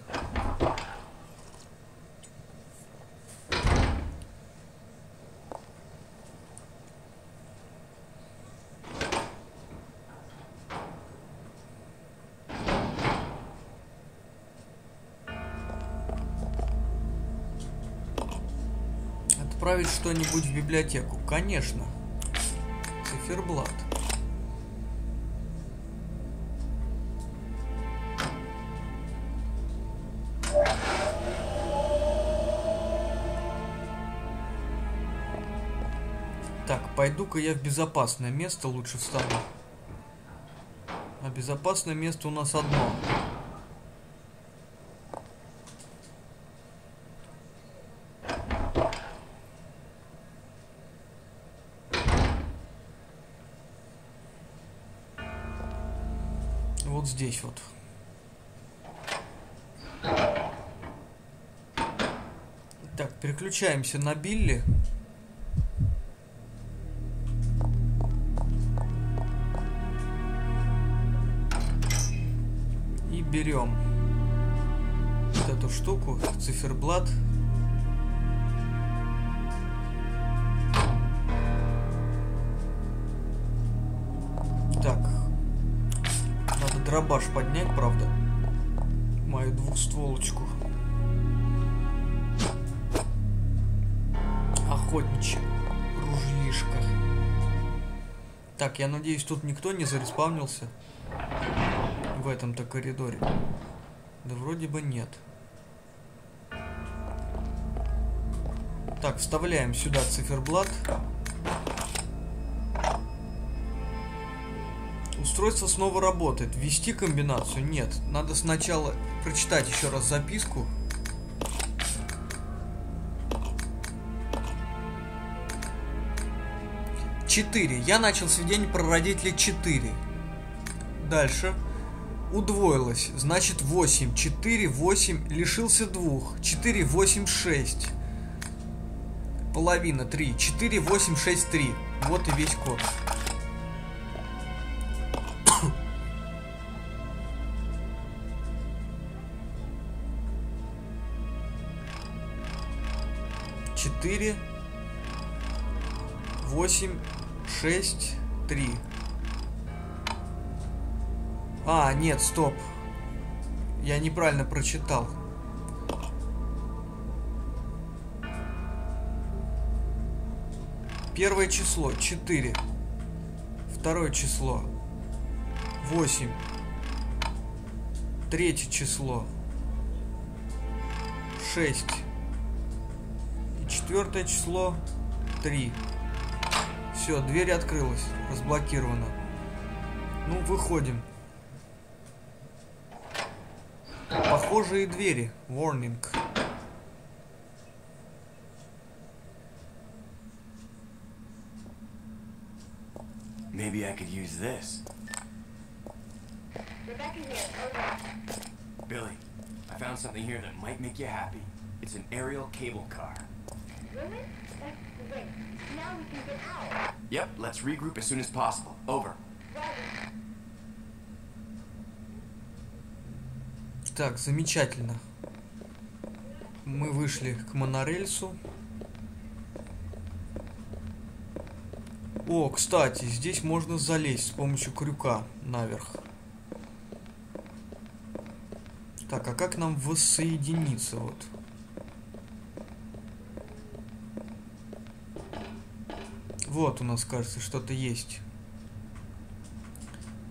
A: Что-нибудь в библиотеку? Конечно. Циферблат. Так, пойду-ка я в безопасное место лучше встану. А безопасное место у нас одно. Здесь вот. Так, переключаемся на Билли. Дробаш поднять, правда? Мою двухстволочку. Охотничье ружьишко. Так, я надеюсь, тут никто не зареспавнился в этом-то коридоре. Да вроде бы нет. Так, вставляем сюда циферблат. Устройство снова работает. Ввести комбинацию? Нет. Надо сначала прочитать еще раз записку. 4. Я начал сведение про родителей 4. Дальше. Удвоилось. Значит 8. 4, 8. Лишился 2. 4, 8, 6. Половина 3. 4, 8, 6, 3. Вот и весь код. Четыре, восемь, шесть, три. А, нет, стоп. Я неправильно прочитал. Первое число 4. Второе число 8. Третье число 6. Четвертое число 3. Все, дверь открылась, разблокирована. Ну, выходим. Похожие двери. Warning.
D: Maybe I could use this.
B: Rebecca here. Over.
D: Billy, I found something here that might make you happy. It's an aerial cable car. Yep, let's regroup as soon as possible. Over.
A: Так, замечательно. Мы вышли к монорельсу. О, кстати, здесь можно залезть с помощью крюка наверх. Так, а как нам воссоединиться вот? Вот у нас, кажется, что-то есть.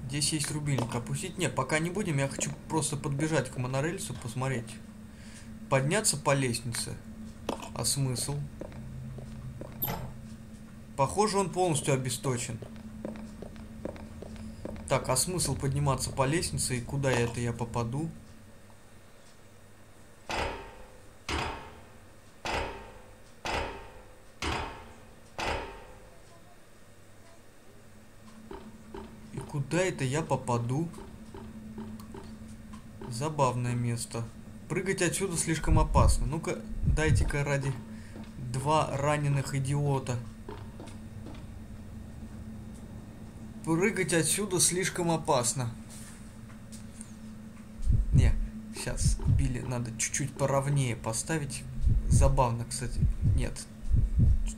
A: Здесь есть рубильник. Опустить? Нет, пока не будем. Я хочу просто подбежать к монорельсу, посмотреть. Подняться по лестнице. А смысл? Похоже, он полностью обесточен. Так, а смысл подниматься по лестнице и куда это я попаду? И куда это я попаду? Забавное место. Прыгать отсюда слишком опасно. Ну-ка, дайте-ка ради два раненых идиота. Прыгать отсюда слишком опасно. Не, сейчас Билли надо чуть-чуть поровнее поставить. Забавно, кстати. Нет,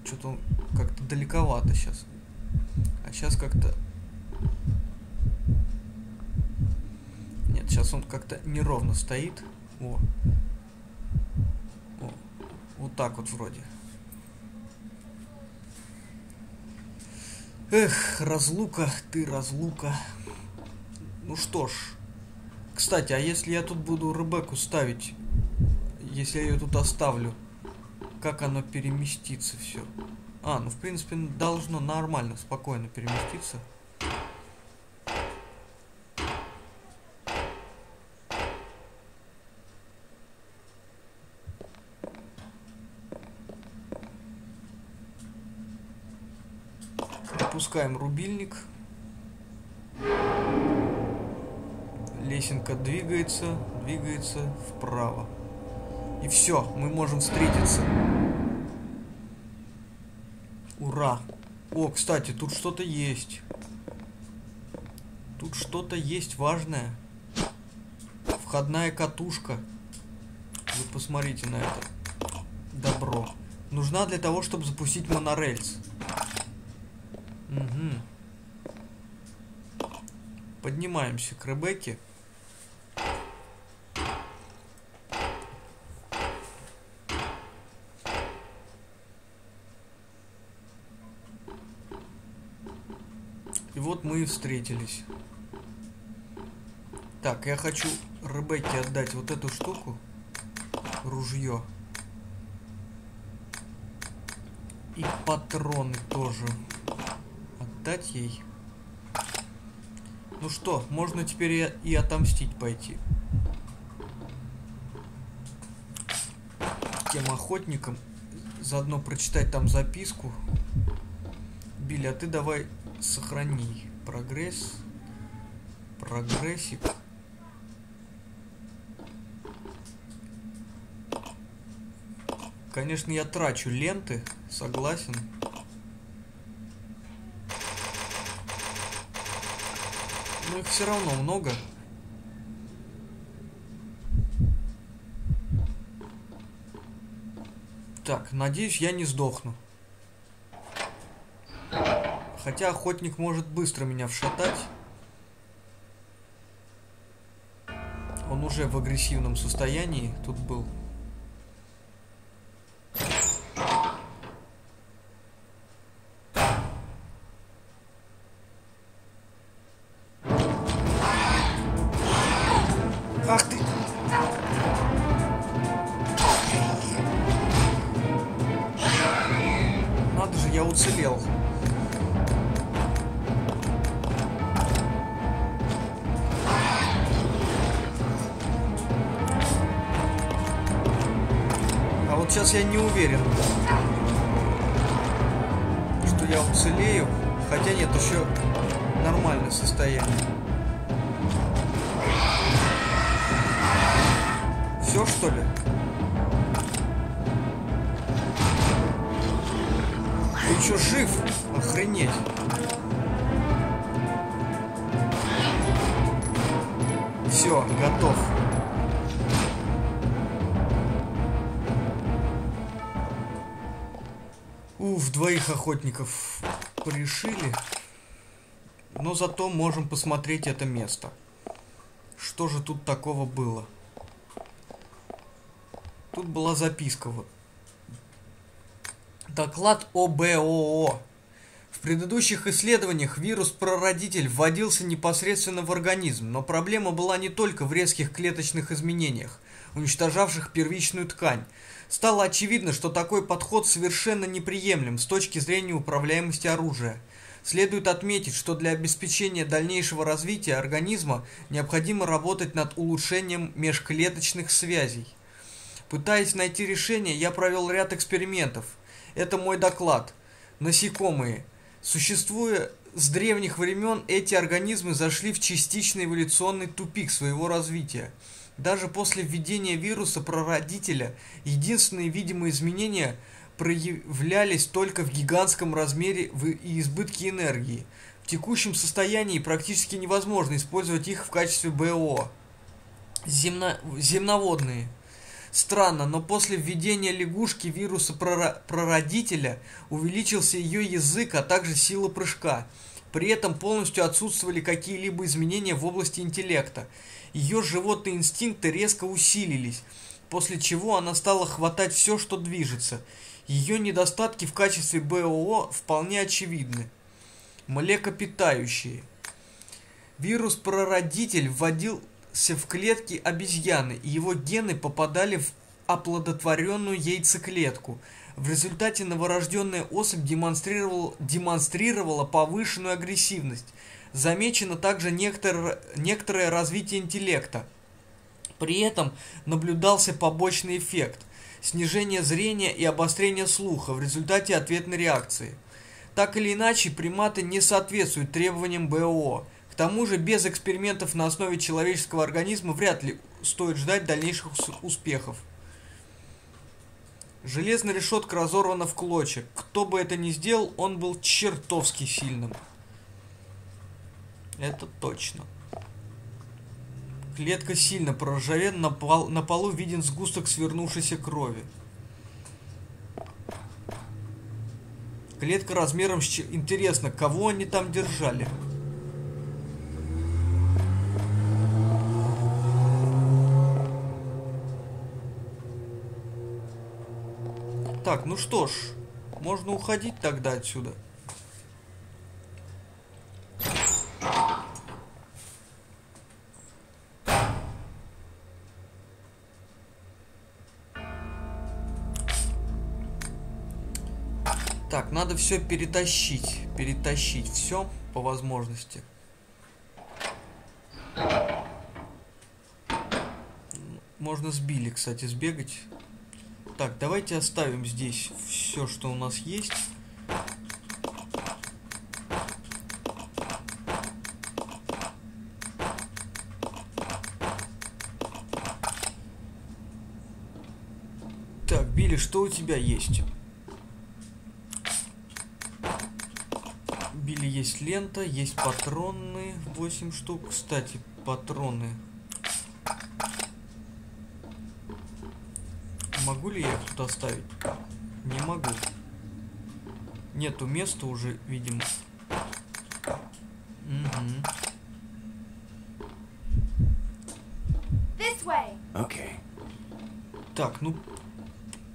A: что-то как-то далековато сейчас. А сейчас как-то... Нет, сейчас он как-то неровно стоит. О. О. Вот так вот вроде. Эх, разлука, ты разлука. Ну что ж. Кстати, а если я тут буду Ребекку ставить, если я ее тут оставлю, как оно переместится все? А, ну в принципе должно нормально, спокойно переместиться. Опускаем рубильник. Лесенка двигается, двигается вправо. И все, мы можем встретиться. Ура! О, кстати, тут что-то есть. Тут что-то есть важное. Входная катушка. Вы посмотрите на это. Добро. Нужна для того, чтобы запустить монорельс. Угу. Поднимаемся к Ребекке. И вот мы и встретились. Так, я хочу Ребекке отдать вот эту штуку. Ружье. И патроны тоже. Отдать ей. Ну что, можно теперь и, и отомстить пойти. Тем охотникам. Заодно прочитать там записку. Билли, а ты давай сохрани прогресс. Прогрессик. Конечно, я трачу ленты, согласен. Но их все равно много. Так, надеюсь, я не сдохну. Хотя охотник может быстро меня вшатать. Он уже в агрессивном состоянии тут был. Двоих охотников порешили. Но зато можем посмотреть это место. Что же тут такого было? Тут была записка вот. Доклад ОБОО. В предыдущих исследованиях вирус-прародитель вводился непосредственно в организм, но проблема была не только в резких клеточных изменениях, уничтожавших первичную ткань. Стало очевидно, что такой подход совершенно неприемлем с точки зрения управляемости оружия. Следует отметить, что для обеспечения дальнейшего развития организма необходимо работать над улучшением межклеточных связей. Пытаясь найти решение, я провел ряд экспериментов. Это мой доклад. Насекомые. Существуя с древних времен, эти организмы зашли в частичный эволюционный тупик своего развития. Даже после введения вируса прародителя, единственные видимые изменения проявлялись только в гигантском размере и избытке энергии. В текущем состоянии практически невозможно использовать их в качестве БО. Земно... Земноводные. Странно, но после введения лягушки вируса прародителя увеличился ее язык, а также сила прыжка. При этом полностью отсутствовали какие-либо изменения в области интеллекта. Ее животные инстинкты резко усилились, после чего она стала хватать все, что движется. Ее недостатки в качестве БОО вполне очевидны. Млекопитающие. Вирус-прародитель вводил в клетки обезьяны, и его гены попадали в оплодотворенную яйцеклетку. В результате новорожденная особь демонстрировала, демонстрировала повышенную агрессивность. Замечено также некоторое, развитие интеллекта. При этом наблюдался побочный эффект – снижение зрения и обострение слуха в результате ответной реакции. Так или иначе, приматы не соответствуют требованиям БО – к тому же, без экспериментов на основе человеческого организма вряд ли стоит ждать дальнейших успехов. Железная решетка разорвана в клочья. Кто бы это ни сделал, он был чертовски сильным. Это точно. Клетка сильно проржавена, на, пол, на полу виден сгусток свернувшейся крови. Клетка размером с... Интересно, кого они там держали? Так, ну что ж, можно уходить тогда отсюда. Так, надо все перетащить. Перетащить все по возможности. Можно с Билли, кстати, сбегать. Так, давайте оставим здесь все, что у нас есть. Так, Билли, что у тебя есть? Есть лента, есть патроны, 8 штук. Кстати, патроны. Могу ли я их тут оставить? Не могу. Нету места уже, видимо.
B: Way.
D: Okay.
A: Так, ну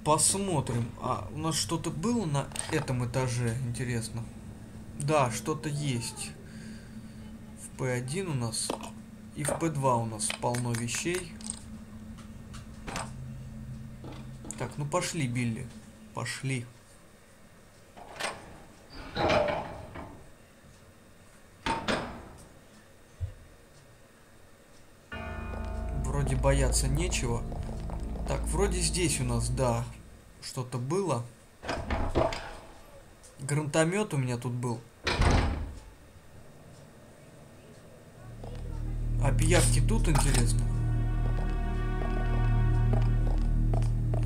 A: посмотрим. А у нас что-то было на этом этаже, интересно? Да, что-то есть. В P1 у нас и в P2 у нас полно вещей. Так, ну пошли, Билли. Пошли. Вроде бояться нечего. Так, вроде здесь у нас, да, что-то было. Гранатомет у меня тут был. Пиявки тут, интересно?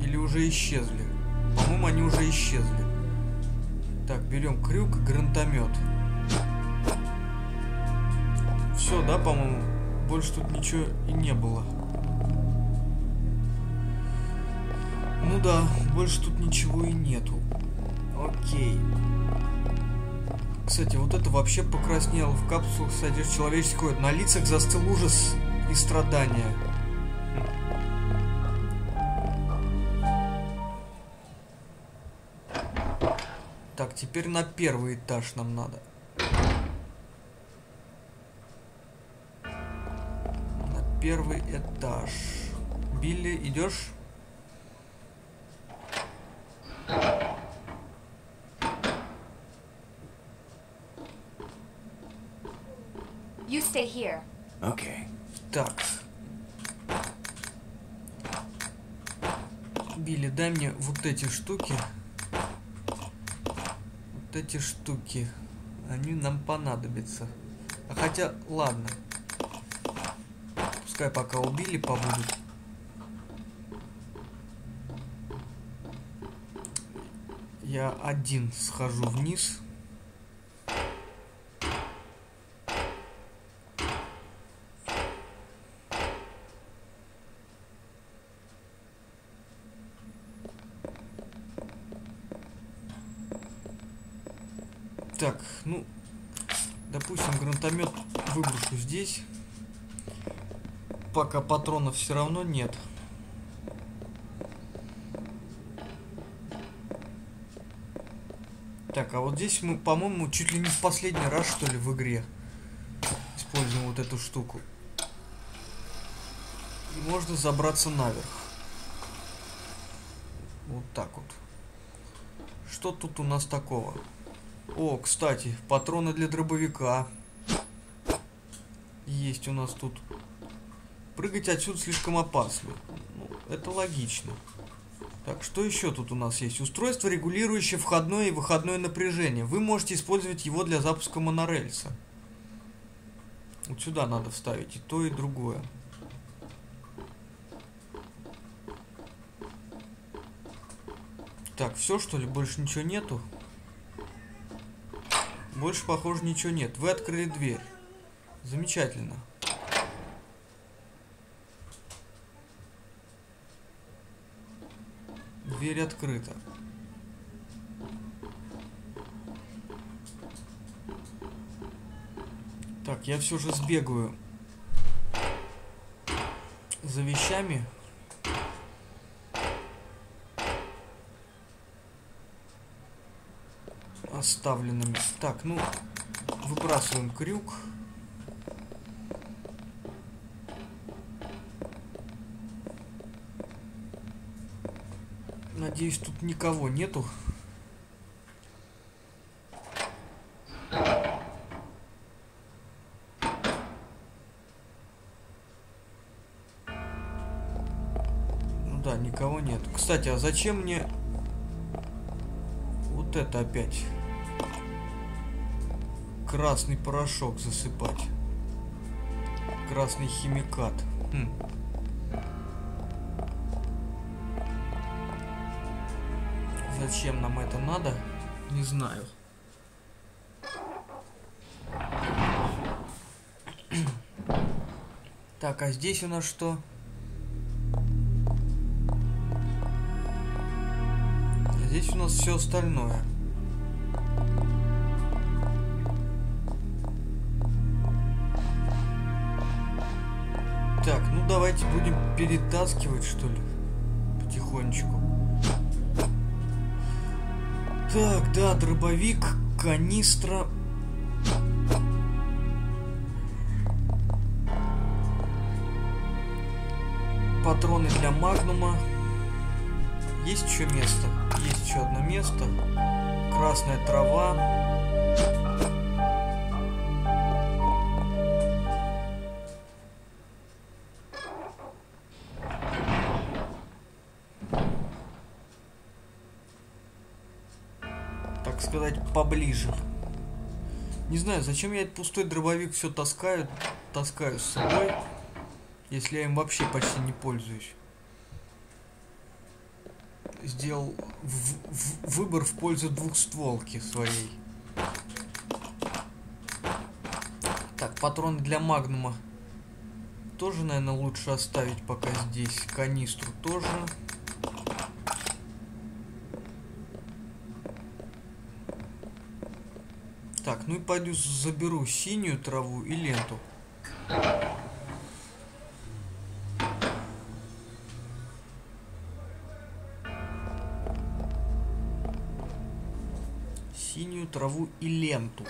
A: Или уже исчезли? По-моему, они уже исчезли. Так, берем крюк гранатомет. Все, да, по-моему? Больше тут ничего и не было. Ну да, больше тут ничего и нету. Окей. Кстати, вот это вообще покраснело. В капсулах содержит человеческий код. На лицах застыл ужас и страдания. Так, теперь на первый этаж нам надо. На первый этаж. Билли, идешь?
B: You stay here.
D: Okay.
A: Так. Билли, дай мне вот эти штуки. Вот эти штуки. Они нам понадобятся. А хотя, ладно. Пускай пока у Билли побудут. Я один схожу вниз. Так, ну, допустим, гранатомет выброшу здесь. Пока патронов все равно нет. Так, а вот здесь мы, по-моему, чуть ли не в последний раз, что ли, в игре используем вот эту штуку. И можно забраться наверх. Вот так вот. Что тут у нас такого? О, кстати, патроны для дробовика. Есть у нас тут. Прыгать отсюда слишком опасно. Ну, это логично. Так, что еще тут у нас есть? Устройство, регулирующее входное и выходное напряжение. Вы можете использовать его для запуска монорельса. Вот сюда надо вставить и то, и другое. Так, все что ли? Больше ничего нету? Больше, похоже, ничего нет. Вы открыли дверь. Замечательно. Дверь открыта. Так, я все же сбегаю за вещами. Оставленными. Так, ну, выбрасываем крюк. Надеюсь, тут никого нету. Ну да, никого нет. Кстати, а зачем мне вот это опять? Красный порошок засыпать. Красный химикат. Хм. Зачем нам это надо? Не знаю. Так, а здесь у нас что? Здесь у нас все остальное. Так, ну давайте будем перетаскивать, что ли, потихонечку. Так, да, дробовик, канистра. Патроны для магнума. Есть еще место? Есть еще одно место. Красная трава. Поближе. Не знаю, зачем я этот пустой дробовик все таскаю, таскаю с собой, если я им вообще почти не пользуюсь сделал в, в, выбор в пользу двухстволки своей. Так, патроны для магнума тоже, наверное, лучше оставить пока здесь. Канистру тоже. Так, ну и пойду заберу синюю траву и ленту. синюю траву и ленту.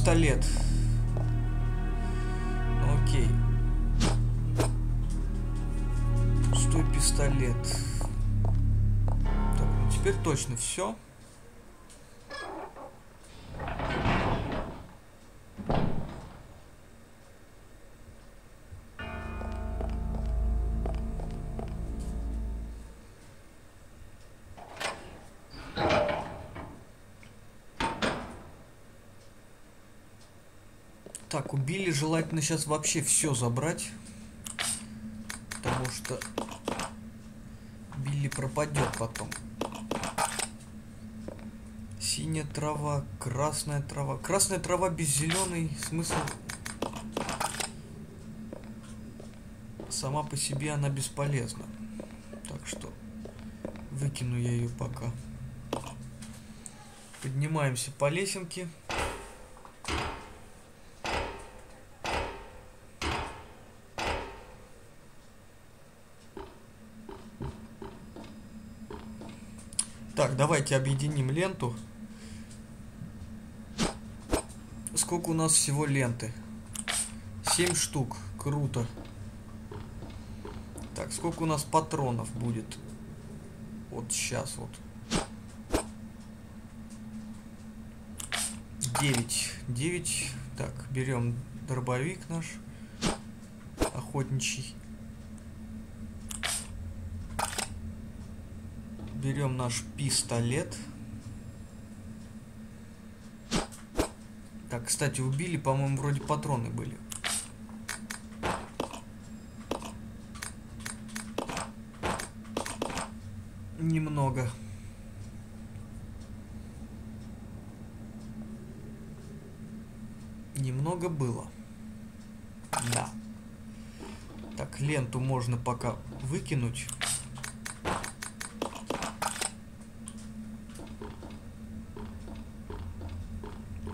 A: Пистолет. Окей. Пустой пистолет. Так, ну теперь точно все. Убили, желательно сейчас вообще все забрать. Потому что Билли пропадет потом. Синяя трава, красная трава. Красная трава без зеленой смысл. Сама по себе она бесполезна. Так что выкину я ее пока. Поднимаемся по лесенке. Так, давайте объединим ленту. Сколько у нас всего ленты? 7 штук. Круто. Так, сколько у нас патронов будет? Вот сейчас вот. 9. 9. Так, берем дробовик наш. Охотничий. Берем наш пистолет. Так, кстати, убили, по-моему, вроде патроны были. Немного. Немного было. Да. Так, ленту можно пока выкинуть.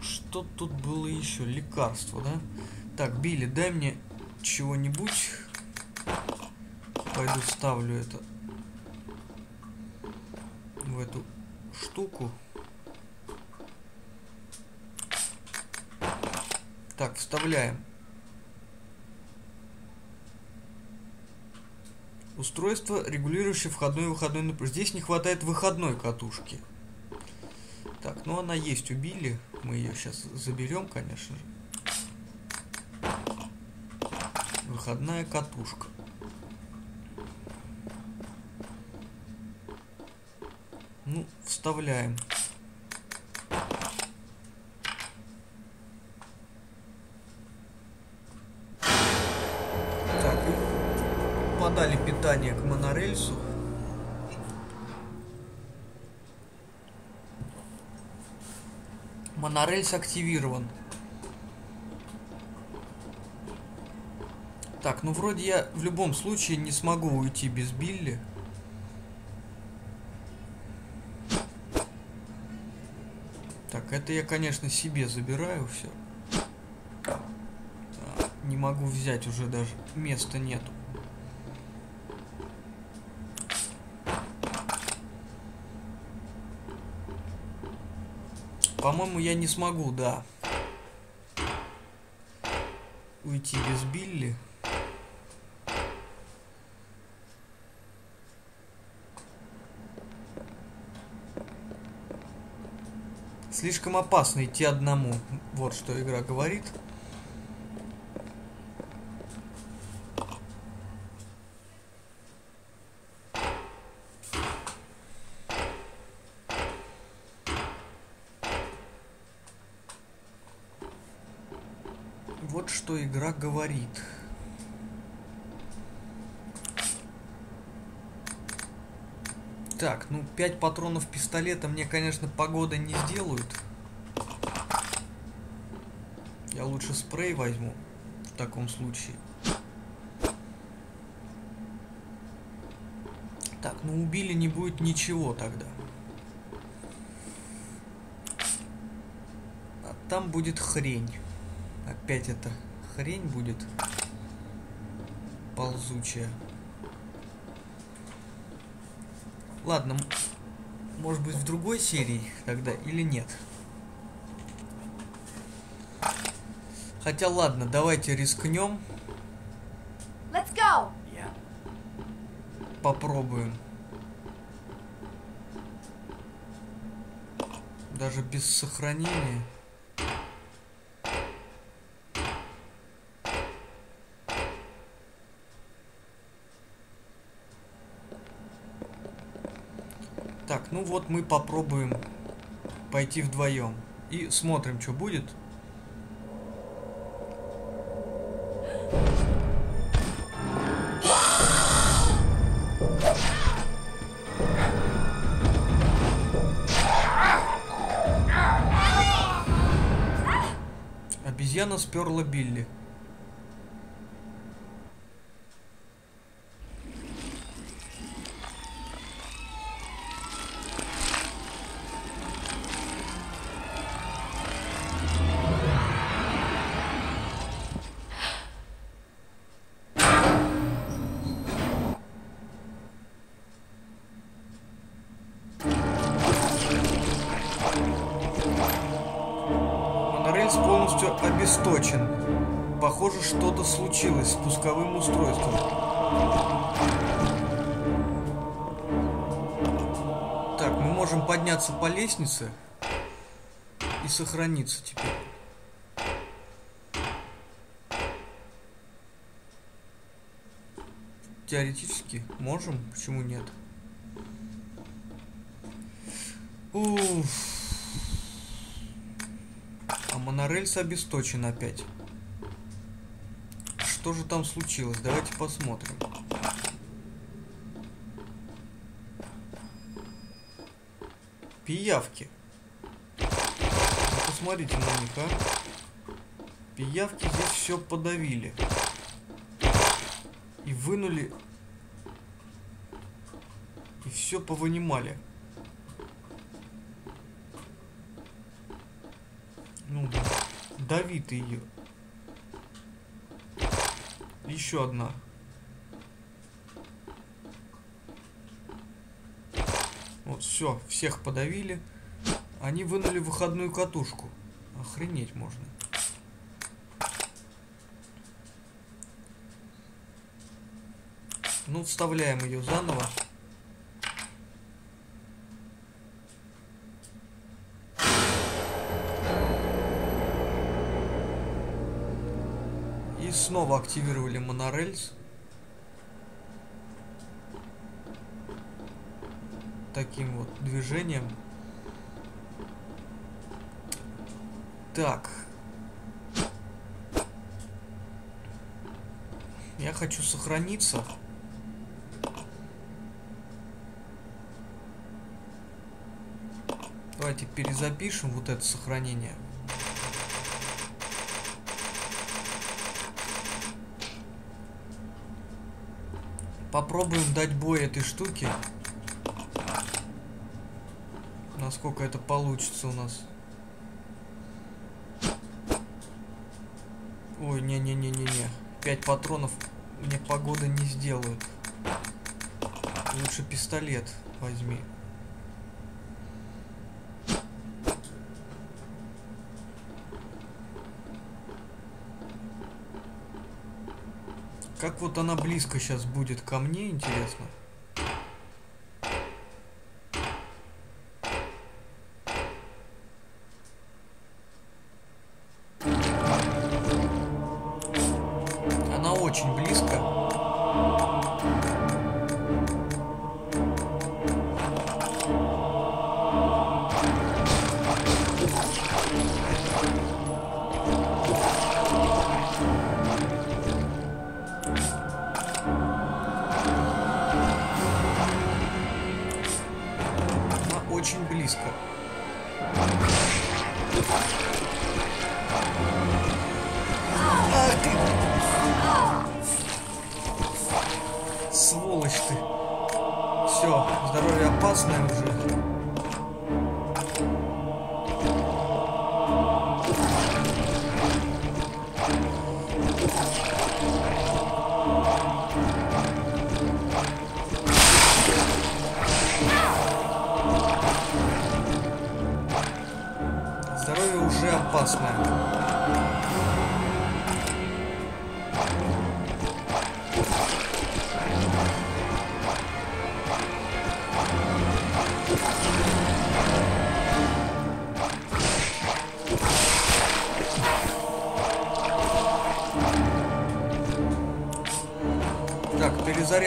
A: Что тут было еще? Лекарство, да? Так, Билли, дай мне чего-нибудь. Пойду ставлю это в эту штуку. Так, вставляем. Устройство, регулирующее входной и выходной напряжение. Здесь не хватает выходной катушки. Так, ну она есть у Билли. Мы ее сейчас заберем, конечно же. Выходная катушка. Ну, вставляем. Так, подали питание к монорельсу. Монорельс активирован. Так, ну вроде я в любом случае не смогу уйти без Билли. Так, это я, конечно, себе забираю все. Не могу взять уже даже, места нету. По-моему, я не смогу, да. Уйти без Билли. Слишком опасно идти одному. Вот что игра говорит. Вот что игра говорит. Так, ну 5 патронов пистолета мне, конечно, погода не сделают. Я лучше спрей возьму в таком случае. Так, ну убили не будет ничего тогда. А там будет хрень. Опять эта хрень будет ползучая. Ладно, может быть в другой серии тогда или нет. Хотя ладно, давайте рискнем,
B: Let's go!
D: Yeah.
A: попробуем. Даже без сохранения. Так, ну вот мы попробуем пойти вдвоем. И смотрим, что будет. Обезьяна сперла Билли. Случилось с пусковым устройством. Так, мы можем подняться по лестнице и сохраниться теперь. Теоретически можем, почему нет? Уф. А монорельс обесточен опять. Что же там случилось? Давайте посмотрим. Пиявки. Ну, Посмотрите на них, а. Пиявки здесь все подавили. И вынули. И все повынимали. Ну, дави ты ее. Еще одна. Вот, все, всех подавили. Они вынули выходную катушку. Охренеть можно. Ну, вставляем ее заново. Снова активировали монорельс. Таким вот движением. Так. Я хочу сохраниться. Давайте перезапишем вот это сохранение. Попробуем дать бой этой штуке. Насколько это получится у нас. Ой, не-не-не-не-не. Пять патронов мне погода не сделают. Лучше пистолет возьми. Как вот она близко сейчас будет ко мне, интересно. Она очень близко.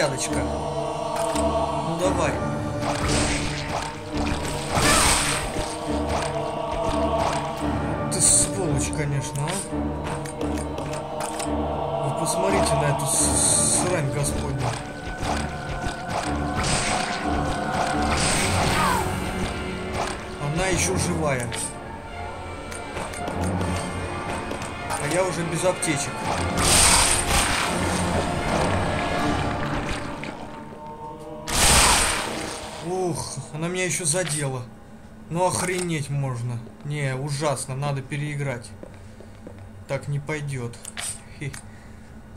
A: Перезарядочка. Ну давай. Ты сволочь, конечно, а. Вы посмотрите на эту срань господню. Она еще живая. А я уже без аптечек. Она меня еще задела. Ну охренеть можно. Не, ужасно, надо переиграть. Так не пойдет. Хе.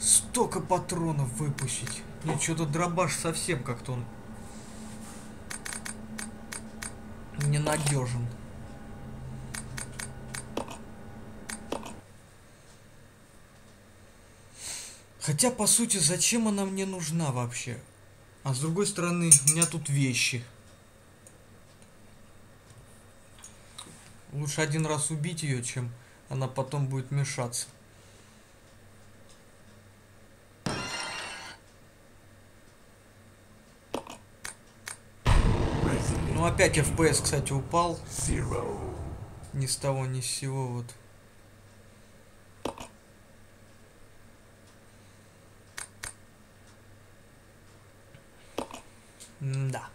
A: Столько патронов выпустить. Мне что-то дробаш совсем как-то он ненадежен. Хотя, по сути, зачем она мне нужна вообще? А с другой стороны, у меня тут вещи. Лучше один раз убить ее, чем она потом будет мешаться. Ну опять FPS, кстати, упал. Ни с того, ни с сего вот. Да.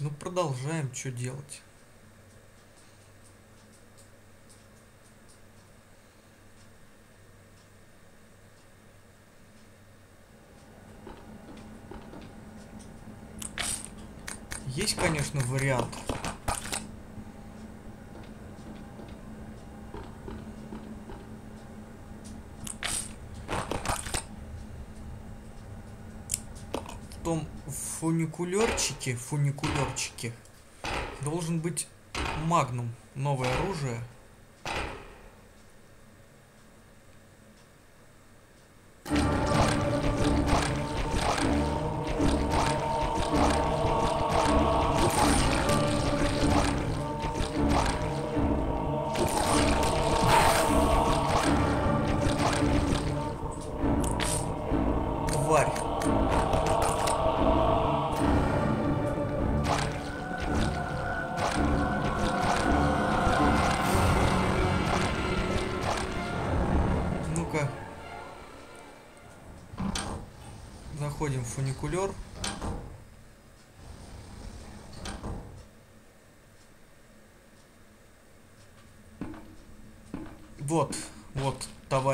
A: Ну продолжаем, что делать. Есть, конечно, вариант. В том фуникулерчике, фуникулерчике должен быть магнум, новое оружие.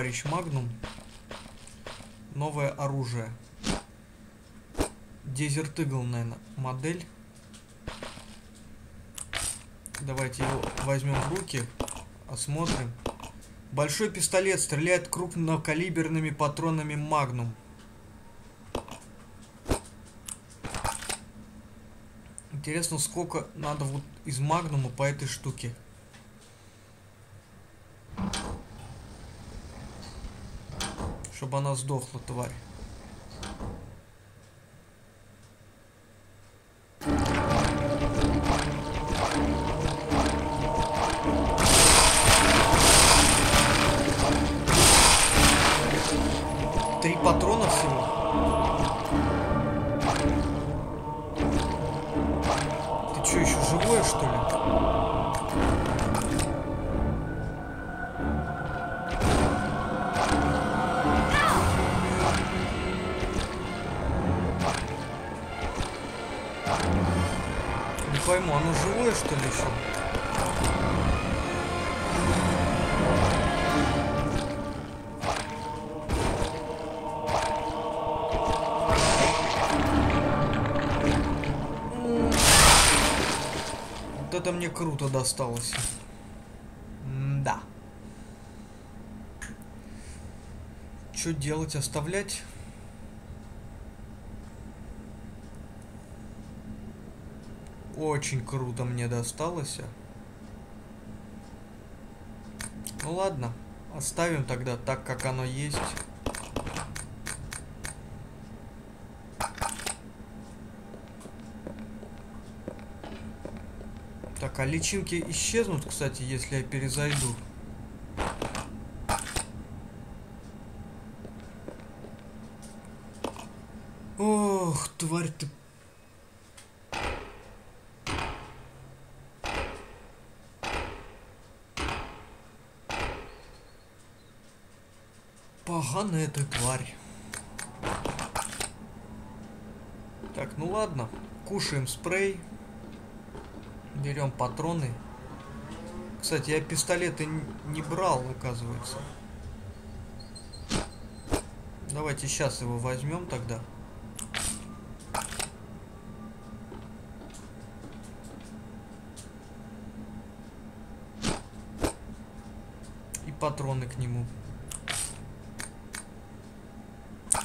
A: Товарищ Магнум. Новое оружие. Desert Eagle, наверное, модель. Давайте его возьмем в руки, осмотрим. Большой пистолет стреляет крупнокалиберными патронами Магнум. Интересно, сколько надо вот из Магнума по этой штуке. Чтобы она сдохла, тварь. Круто досталось. Да. Что делать, оставлять? Очень круто мне досталось. Ну ладно, оставим тогда так, как оно есть. А личинки исчезнут, кстати, если я перезайду. Ох, тварь ты. Поганая ты тварь. Так, ну ладно. Кушаем спрей. Берем патроны. Кстати, я пистолеты не брал, оказывается. Давайте сейчас его возьмем тогда. И патроны к нему.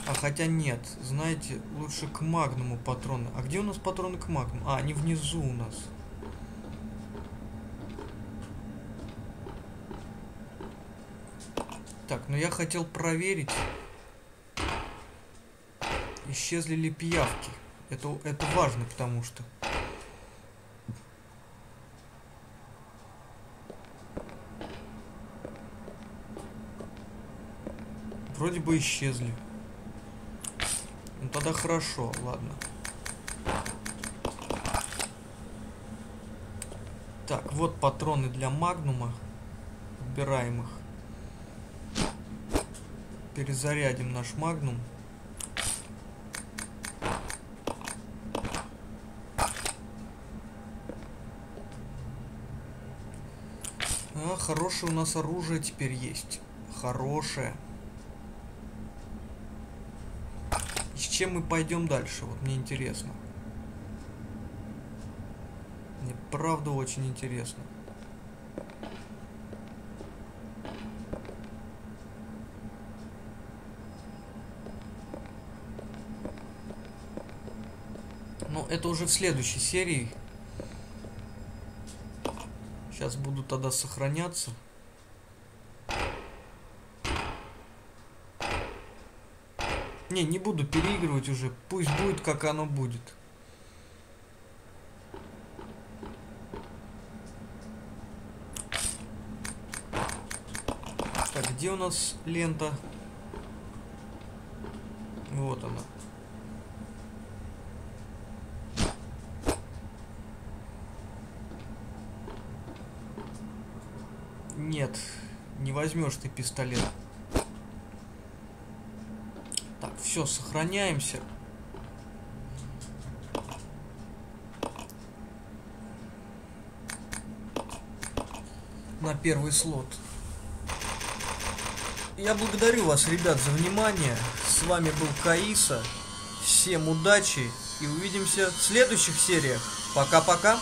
A: А хотя нет, знаете, лучше к магнуму патроны. А где у нас патроны к магнуму? А, они внизу у нас. Так, ну я хотел проверить, исчезли ли пиявки. Это, это важно, потому что... Вроде бы исчезли. Ну тогда хорошо, ладно. Так, вот патроны для магнума. Убираем их. Перезарядим наш магнум. А, хорошее у нас оружие теперь есть. Хорошее. С чем мы пойдем дальше? Вот мне интересно. Мне правда очень интересно. Ну, это уже в следующей серии. Сейчас буду тогда сохраняться. Не, не буду переигрывать уже. Пусть будет, как оно будет. Так, где у нас лента? Вот она. возьмешь ты пистолет. Так, все, сохраняемся. На первый слот. Я благодарю вас, ребят, за внимание. С вами был Каиса. Всем удачи и увидимся в следующих сериях. Пока-пока.